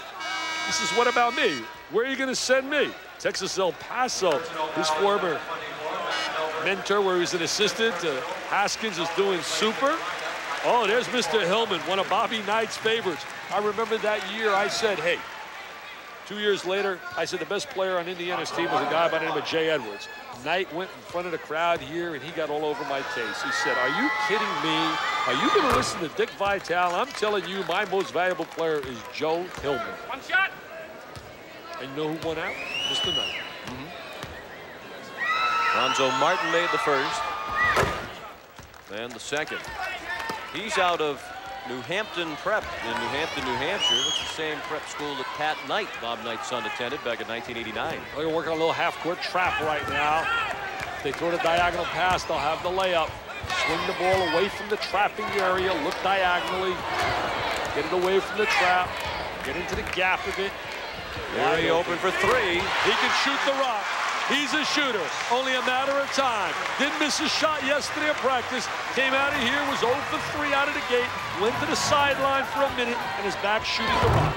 He says, what about me? Where are you going to send me? Texas El Paso, his former mentor where he's an assistant to Haskins is doing super. Oh, there's Mr. Hillman, one of Bobby Knight's favorites. I remember that year I said, hey, two years later, I said the best player on Indiana's team was a guy by the name of Jay Edwards. Knight went in front of the crowd here and he got all over my case. He said, are you kidding me? Are you going to listen to Dick Vitale? I'm telling you, my most valuable player is Joe Hillman.
One shot.
And you know who won out? Mr. Knight.
Mm -hmm. Cuonzo Martin made the first. And the second. He's out of New Hampton Prep in New Hampton, New Hampshire. That's the same prep school that Pat Knight, Bob Knight's son, attended back in 1989.
They're working on a little half-court trap right now. If they throw the diagonal pass, they'll have the layup. Swing the ball away from the trapping area, look diagonally, get it away from the trap, get into the gap of it,
Leary open for three.
He can shoot the rock. He's a shooter. Only a matter of time. Didn't miss a shot yesterday at practice. Came out of here, was 0 for 3 out of the gate. Went to the sideline for a minute and is back shooting the rock.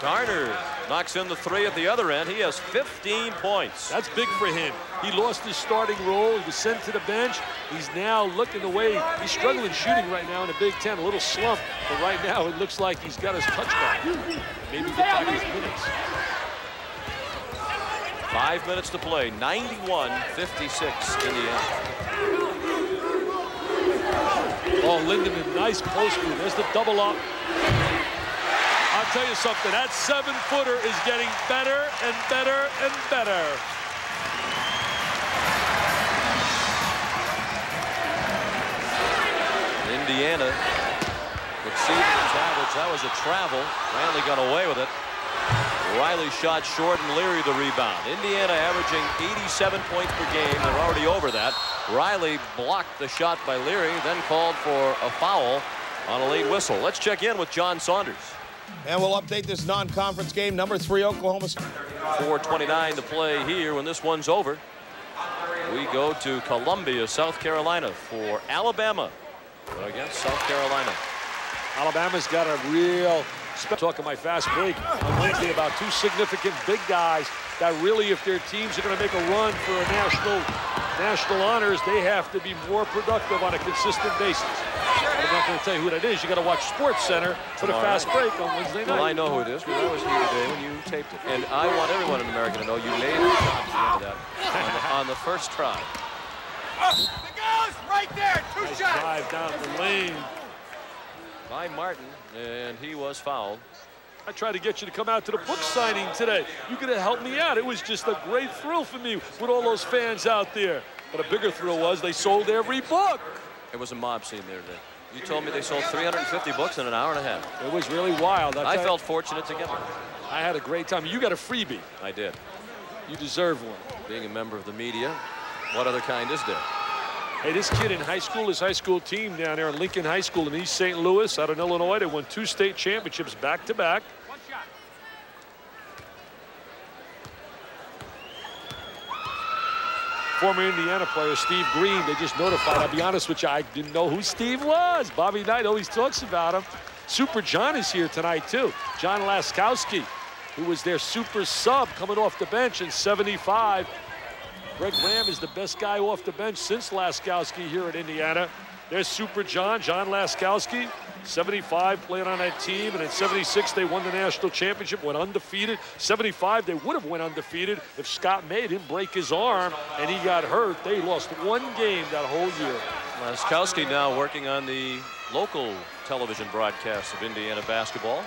Darner knocks in the three at the other end. He has 15 points.
That's big for him. He lost his starting role. He was sent to the bench. He's now looking the way he's struggling shooting right now in the Big Ten. A little slump, but right now it looks like he's got his touchdown. Maybe get back his minutes.
Five minutes to play. 91-56 Indiana.
Oh, Lindeman, nice post move. There's the double up. I'll tell you something, that seven-footer is getting better and better and better.
Indiana exceeded its average. That was a travel. Ranley got away with it. Riley shot short and Leary the rebound. Indiana averaging 87 points per game. They're already over that. Riley blocked the shot by Leary, then called for a foul on a late whistle. Let's check in with John Saunders.
And we'll update this non-conference game. Number three, Oklahoma.
4.29 to play here when this one's over. We go to Columbia, South Carolina for Alabama against South Carolina.
Alabama's got a real talking my fast break on Wednesday about two significant big guys that really, if their teams are going to make a run for a national national honors, they have to be more productive on a consistent basis. I'm not going to tell you who that is. You got to watch Sports Center for the fast break on Wednesday night.
Well, I know who it is because I was here today when you taped it. And I want everyone in America to know you made the shot at the end of that on the, on the first try.
Oh, the goes right there. Two
nice
shots.
drive down the lane.
By Martin, and he was fouled.
I tried to get you to come out to the book signing today. You could have helped me out. It was just a great thrill for me with all those fans out there. But a bigger thrill was they sold every book.
It was a mob scene there today. You told me they sold 350 books in an hour and a half.
It was really wild.
I, I felt fortunate to get one.
I had a great time. You got a freebie.
I did.
You deserve one.
Being a member of the media, what other kind is there?
Hey, this kid in high school, his high school team down there in Lincoln High School in East St. Louis out of Illinois, they won two state championships back to back. Former Indiana player Steve Green, they just notified. I'll be honest with you, I didn't know who Steve was. Bobby Knight always talks about him. Super John is here tonight, too. John Laskowski, who was their super sub coming off the bench in 75. Greg Graham is the best guy off the bench since Laskowski here at Indiana. There's Super John, John Laskowski. 75 played on that team, and in 76 they won the national championship, went undefeated. 75 they would have went undefeated if Scott May didn't break his arm and he got hurt. They lost one game that whole year.
Laskowski now working on the local television broadcast of Indiana basketball.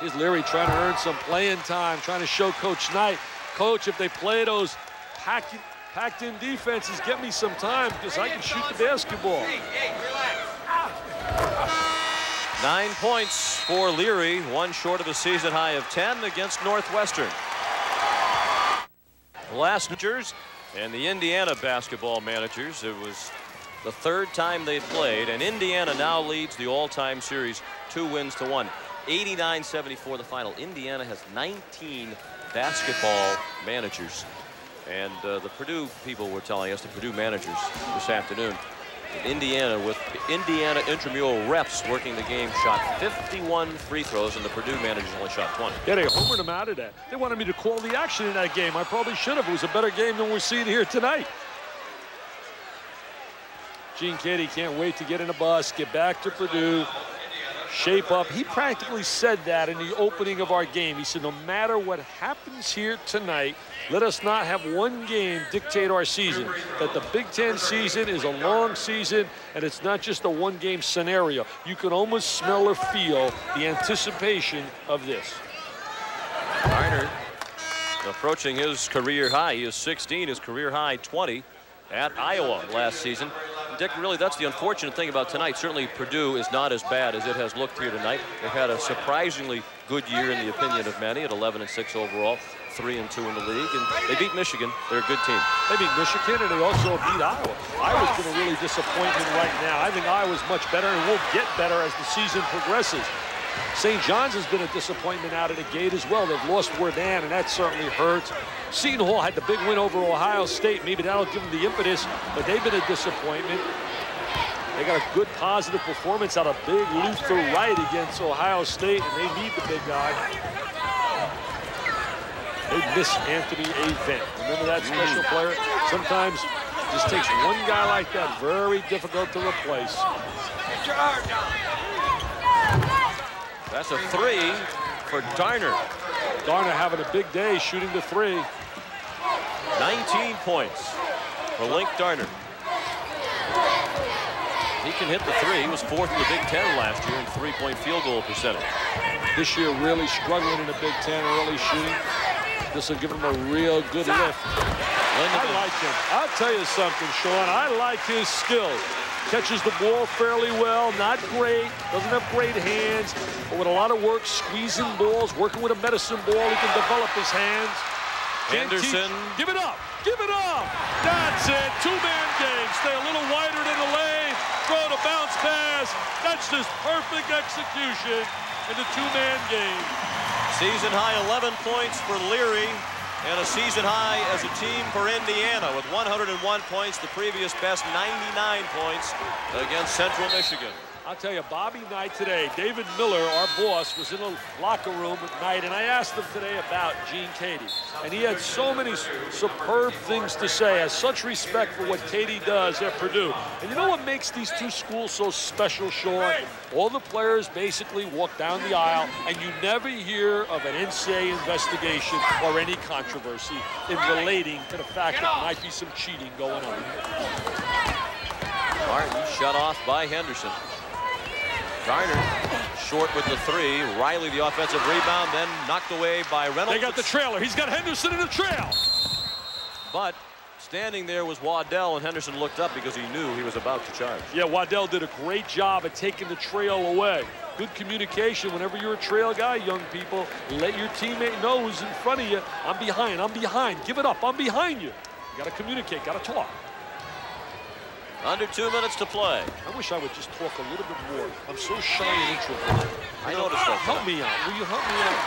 Here's Leary trying to earn some playing time, trying to show Coach Knight, Coach, if they play those packed, packed in defenses, get me some time because I can shoot the basketball. Ah.
Nine points for Leary, one short of a season high of 10 against Northwestern. The last managers and the Indiana basketball managers, it was the third time they played, and Indiana now leads the all-time series two wins to one. 89-74 the final. Indiana has 19 basketball managers. And uh, the Purdue people were telling us, the Purdue managers this afternoon, Indiana with Indiana intramural refs working the game shot 51 free throws and the Purdue managers only shot 20.
Yeah, they homered them out of that. They wanted me to call the action in that game. I probably should have. It was a better game than we're seeing here tonight. Gene Keady can't wait to get in a bus, get back to Purdue, shape up. He practically said that in the opening of our game. He said, no matter what happens here tonight, let us not have one game dictate our season. That the Big Ten season is a long season, and it's not just a one-game scenario. You can almost smell or feel the anticipation of this.
Darner approaching his career high. He is 16, his career high 20 at Iowa last season. Dick, really, that's the unfortunate thing about tonight. Certainly, Purdue is not as bad as it has looked here tonight. They've had a surprisingly good year in the opinion of many at 11 and 6 overall, 3 and 2 in the league, and they beat Michigan. They're a good team.
They beat Michigan, and they also beat Iowa. Iowa's been a really disappointment right now. I think Iowa's much better and will get better as the season progresses. St. John's has been a disappointment out of the gate as well. They've lost Werdann, and that certainly hurts. Seton Hall had the big win over Ohio State. Maybe that'll give them the impetus, but they've been a disappointment. They got a good positive performance out of big Luther Wright against Ohio State, and they need the big guy. They miss Anthony Avent. Remember that special player? Sometimes it just takes one guy like that, very difficult to replace.
That's a three for Darner.
Darner having a big day shooting the three.
19 points for Linc Darner. He can hit the three. He was fourth in the Big Ten last year in three-point field goal percentage.
This year really struggling in the Big Ten early shooting. This will give him a real good lift. I like him. I'll tell you something, Sean. I like his skills. Catches the ball fairly well, not great, doesn't have great hands, but with a lot of work, squeezing balls, working with a medicine ball, he can develop his hands.
Anderson.
Give it up. Give it up. That's it. Two-man game. Stay a little wider than the lane. Throw the bounce pass. That's just perfect execution in the two-man game.
Season high 11 points for Leary and a season high as a team for Indiana with 101 points, the previous best 99 points against Central Michigan.
I'll tell you, Bobby Knight today, David Miller, our boss, was in the locker room at night, and I asked him today about Gene Keady. And he had so many superb things to say, has such respect for what Keady does at Purdue. And you know what makes these two schools so special, Sean? All the players basically walk down the aisle, and you never hear of an NCAA investigation or any controversy in relating to the fact that there might be some cheating going on.
Martin shut off by Henderson. Darner short with the three. Riley the offensive rebound, then knocked away by Reynolds.
They got the trailer. He's got Henderson in the trail.
But standing there was Waddell, and Henderson looked up because he knew he was about to charge.
Yeah, Waddell did a great job at taking the trail away. Good communication. Whenever you're a trail guy, young people, let your teammate know who's in front of you. I'm behind. I'm behind. Give it up. I'm behind you. You got to communicate. Got to talk.
Under two minutes to play.
I wish I would just talk a little bit more. I'm so shy and introverted.
I noticed that.
Help me out. Will you help me out?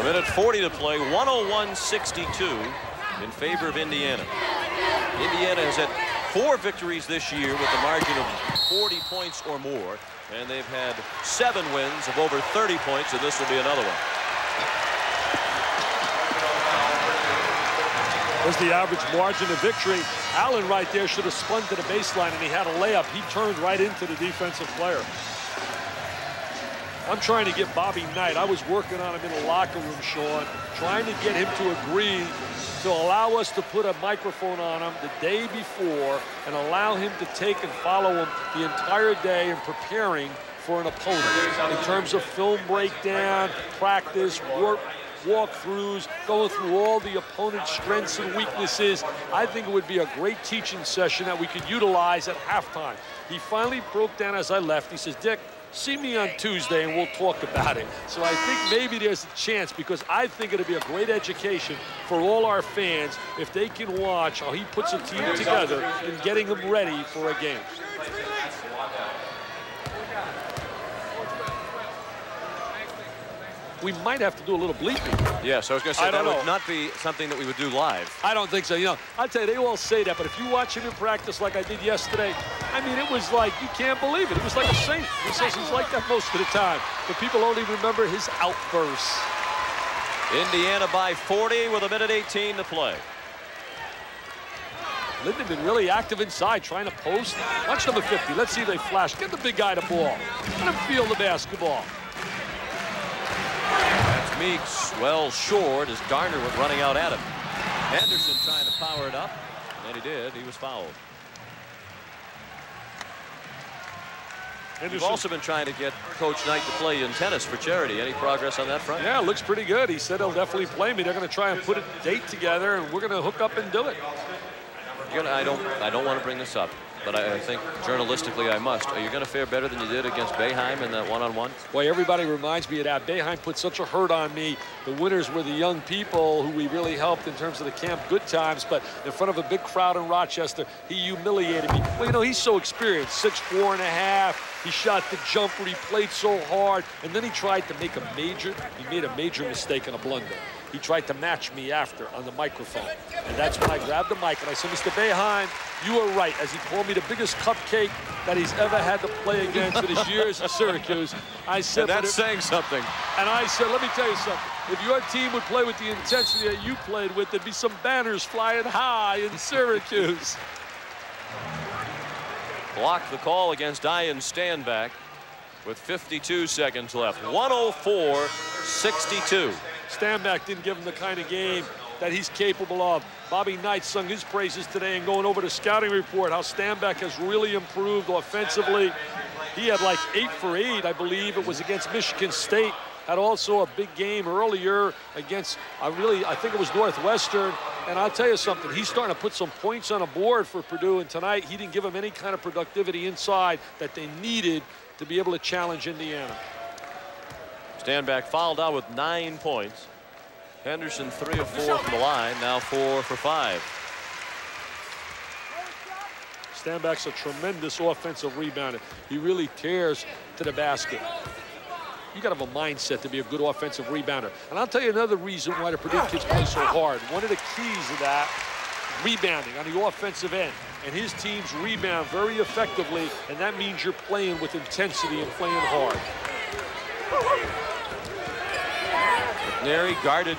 A minute 40 to play. 101-62 in favor of Indiana. Indiana has had four victories this year with a margin of 40 points or more. And they've had seven wins of over 30 points, and this will be another one.
Was the average margin of victory. Allen right there should have spun to the baseline and he had a layup. He turned right into the defensive player. I'm trying to get Bobby Knight. I was working on him in the locker room, Sean, trying to get him to agree to allow us to put a microphone on him the day before and allow him to take and follow him the entire day in preparing for an opponent in terms of film breakdown, practice, work, walkthroughs, going through all the opponent's strengths and weaknesses. I think it would be a great teaching session that we could utilize at halftime. He finally broke down as I left. He says, Dick, see me on Tuesday and we'll talk about it. So I think maybe there's a chance because I think it'll be a great education for all our fans if they can watch how he puts a team together and getting them ready for a game. We might have to do a little bleeping.
Yes, I was going to say
I
that would not be something that we would do live.
I don't think so. You know, I'll tell you, they all say that, but if you watch him in practice like I did yesterday, I mean, it was like, you can't believe it. It was like a saint. He says he's like that most of the time, but people only remember his outbursts.
Indiana by 40 with a minute 18 to play.
Linden been really active inside, trying to post. Watch number 50. Let's see if they flash. Get the big guy the ball. Let him feel the basketball.
That's Meeks well short as Darner was running out at him. Anderson trying to power it up, and he did. He was fouled. You've also been trying to get Coach Knight to play in tennis for charity. Any progress on that front?
Yeah, it looks pretty good. He said he'll definitely play me. They're going to try and put a date together, and we're going to hook up and do it.
Gonna, I don't. I don't want to bring this up, but I, I think journalistically I must. Are you going to fare better than you did against Boeheim in that one-on-one?
Boy, everybody reminds me of that. Boeheim put such a hurt on me. The winners were the young people who we really helped in terms of the camp good times, but in front of a big crowd in Rochester, he humiliated me. Well, you know, he's so experienced, six, four and a half. He shot the jumper, he played so hard, and then he tried to make a major, he made a major mistake and a blunder. He tried to match me after on the microphone. And that's when I grabbed the mic and I said, Mr. Boeheim, you are right. As he called me the biggest cupcake that he's ever had to play against in his years at Syracuse. I said,
And that's
it-
saying something.
and I said, let me tell you something. If your team would play with the intensity that you played with, there'd be some banners flying high in Syracuse.
Blocked the call against Ian Stanback with 52 seconds left. 104-62.
Stanback didn't give him the kind of game that he's capable of. Bobby Knight sung his praises today and going over the scouting report, how Stanback has really improved offensively. He had like eight for eight, I believe. It was against Michigan State. Had also a big game earlier against, I really, I think it was Northwestern. And I'll tell you something, he's starting to put some points on a board for Purdue. And tonight, he didn't give them any kind of productivity inside that they needed to be able to challenge Indiana.
Stanback fouled out with nine points. Henderson three of four from the line, now four for five.
Stanback's a tremendous offensive rebounder. He really tears to the basket. You got to have a mindset to be a good offensive rebounder. And I'll tell you another reason why the Purdue kids play so hard. One of the keys of that, rebounding on the offensive end. And his teams rebound very effectively, and that means you're playing with intensity and playing hard.
McNary guarded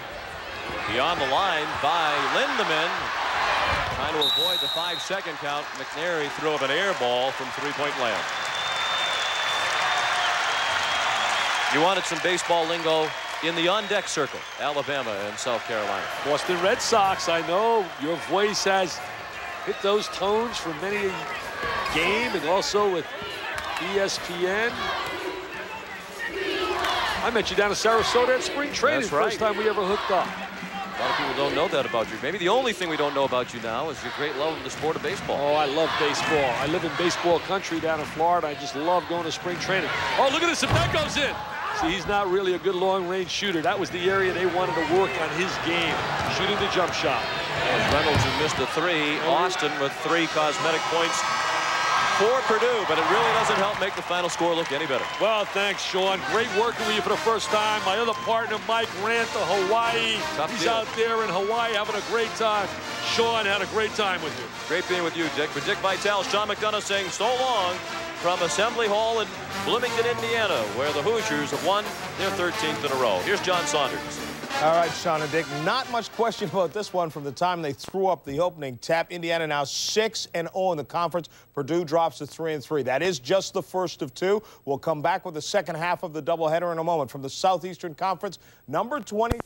beyond the line by Lindeman. Trying to avoid the five-second count. McNary threw up an air ball from three-point land. You wanted some baseball lingo in the on-deck circle, Alabama and South Carolina.
Boston Red Sox, I know your voice has hit those tones for many a game and also with ESPN. I met you down in Sarasota at spring training,
That's right.
first time we ever hooked up.
A lot of people don't know that about you. Maybe the only thing we don't know about you now is your great love of the sport of baseball.
Oh, I love baseball. I live in baseball country down in Florida. I just love going to spring training. Oh, look at this. If that goes in. See, he's not really a good long-range shooter. That was the area they wanted to work on his game, shooting the jump shot.
As Reynolds who missed a three. Oh. Austin with three cosmetic points for Purdue, but it really doesn't help make the final score look any better.
Well, thanks, Sean. Great working with you for the first time. My other partner, Mike, ran to Hawaii.
Tough
He's
deal.
out there in Hawaii having a great time. Sean had a great time with you.
Great being with you, Dick. For Dick Vitale, Sean McDonough saying so long from Assembly Hall in Bloomington, Indiana, where the Hoosiers have won their 13th in a row. Here's John Saunders.
All right, Sean and Dick, not much question about this one from the time they threw up the opening tap. Indiana now 6 and 0 in the conference. Purdue drops to 3 and 3. That is just the first of two. We'll come back with the second half of the doubleheader in a moment from the Southeastern Conference. Number 20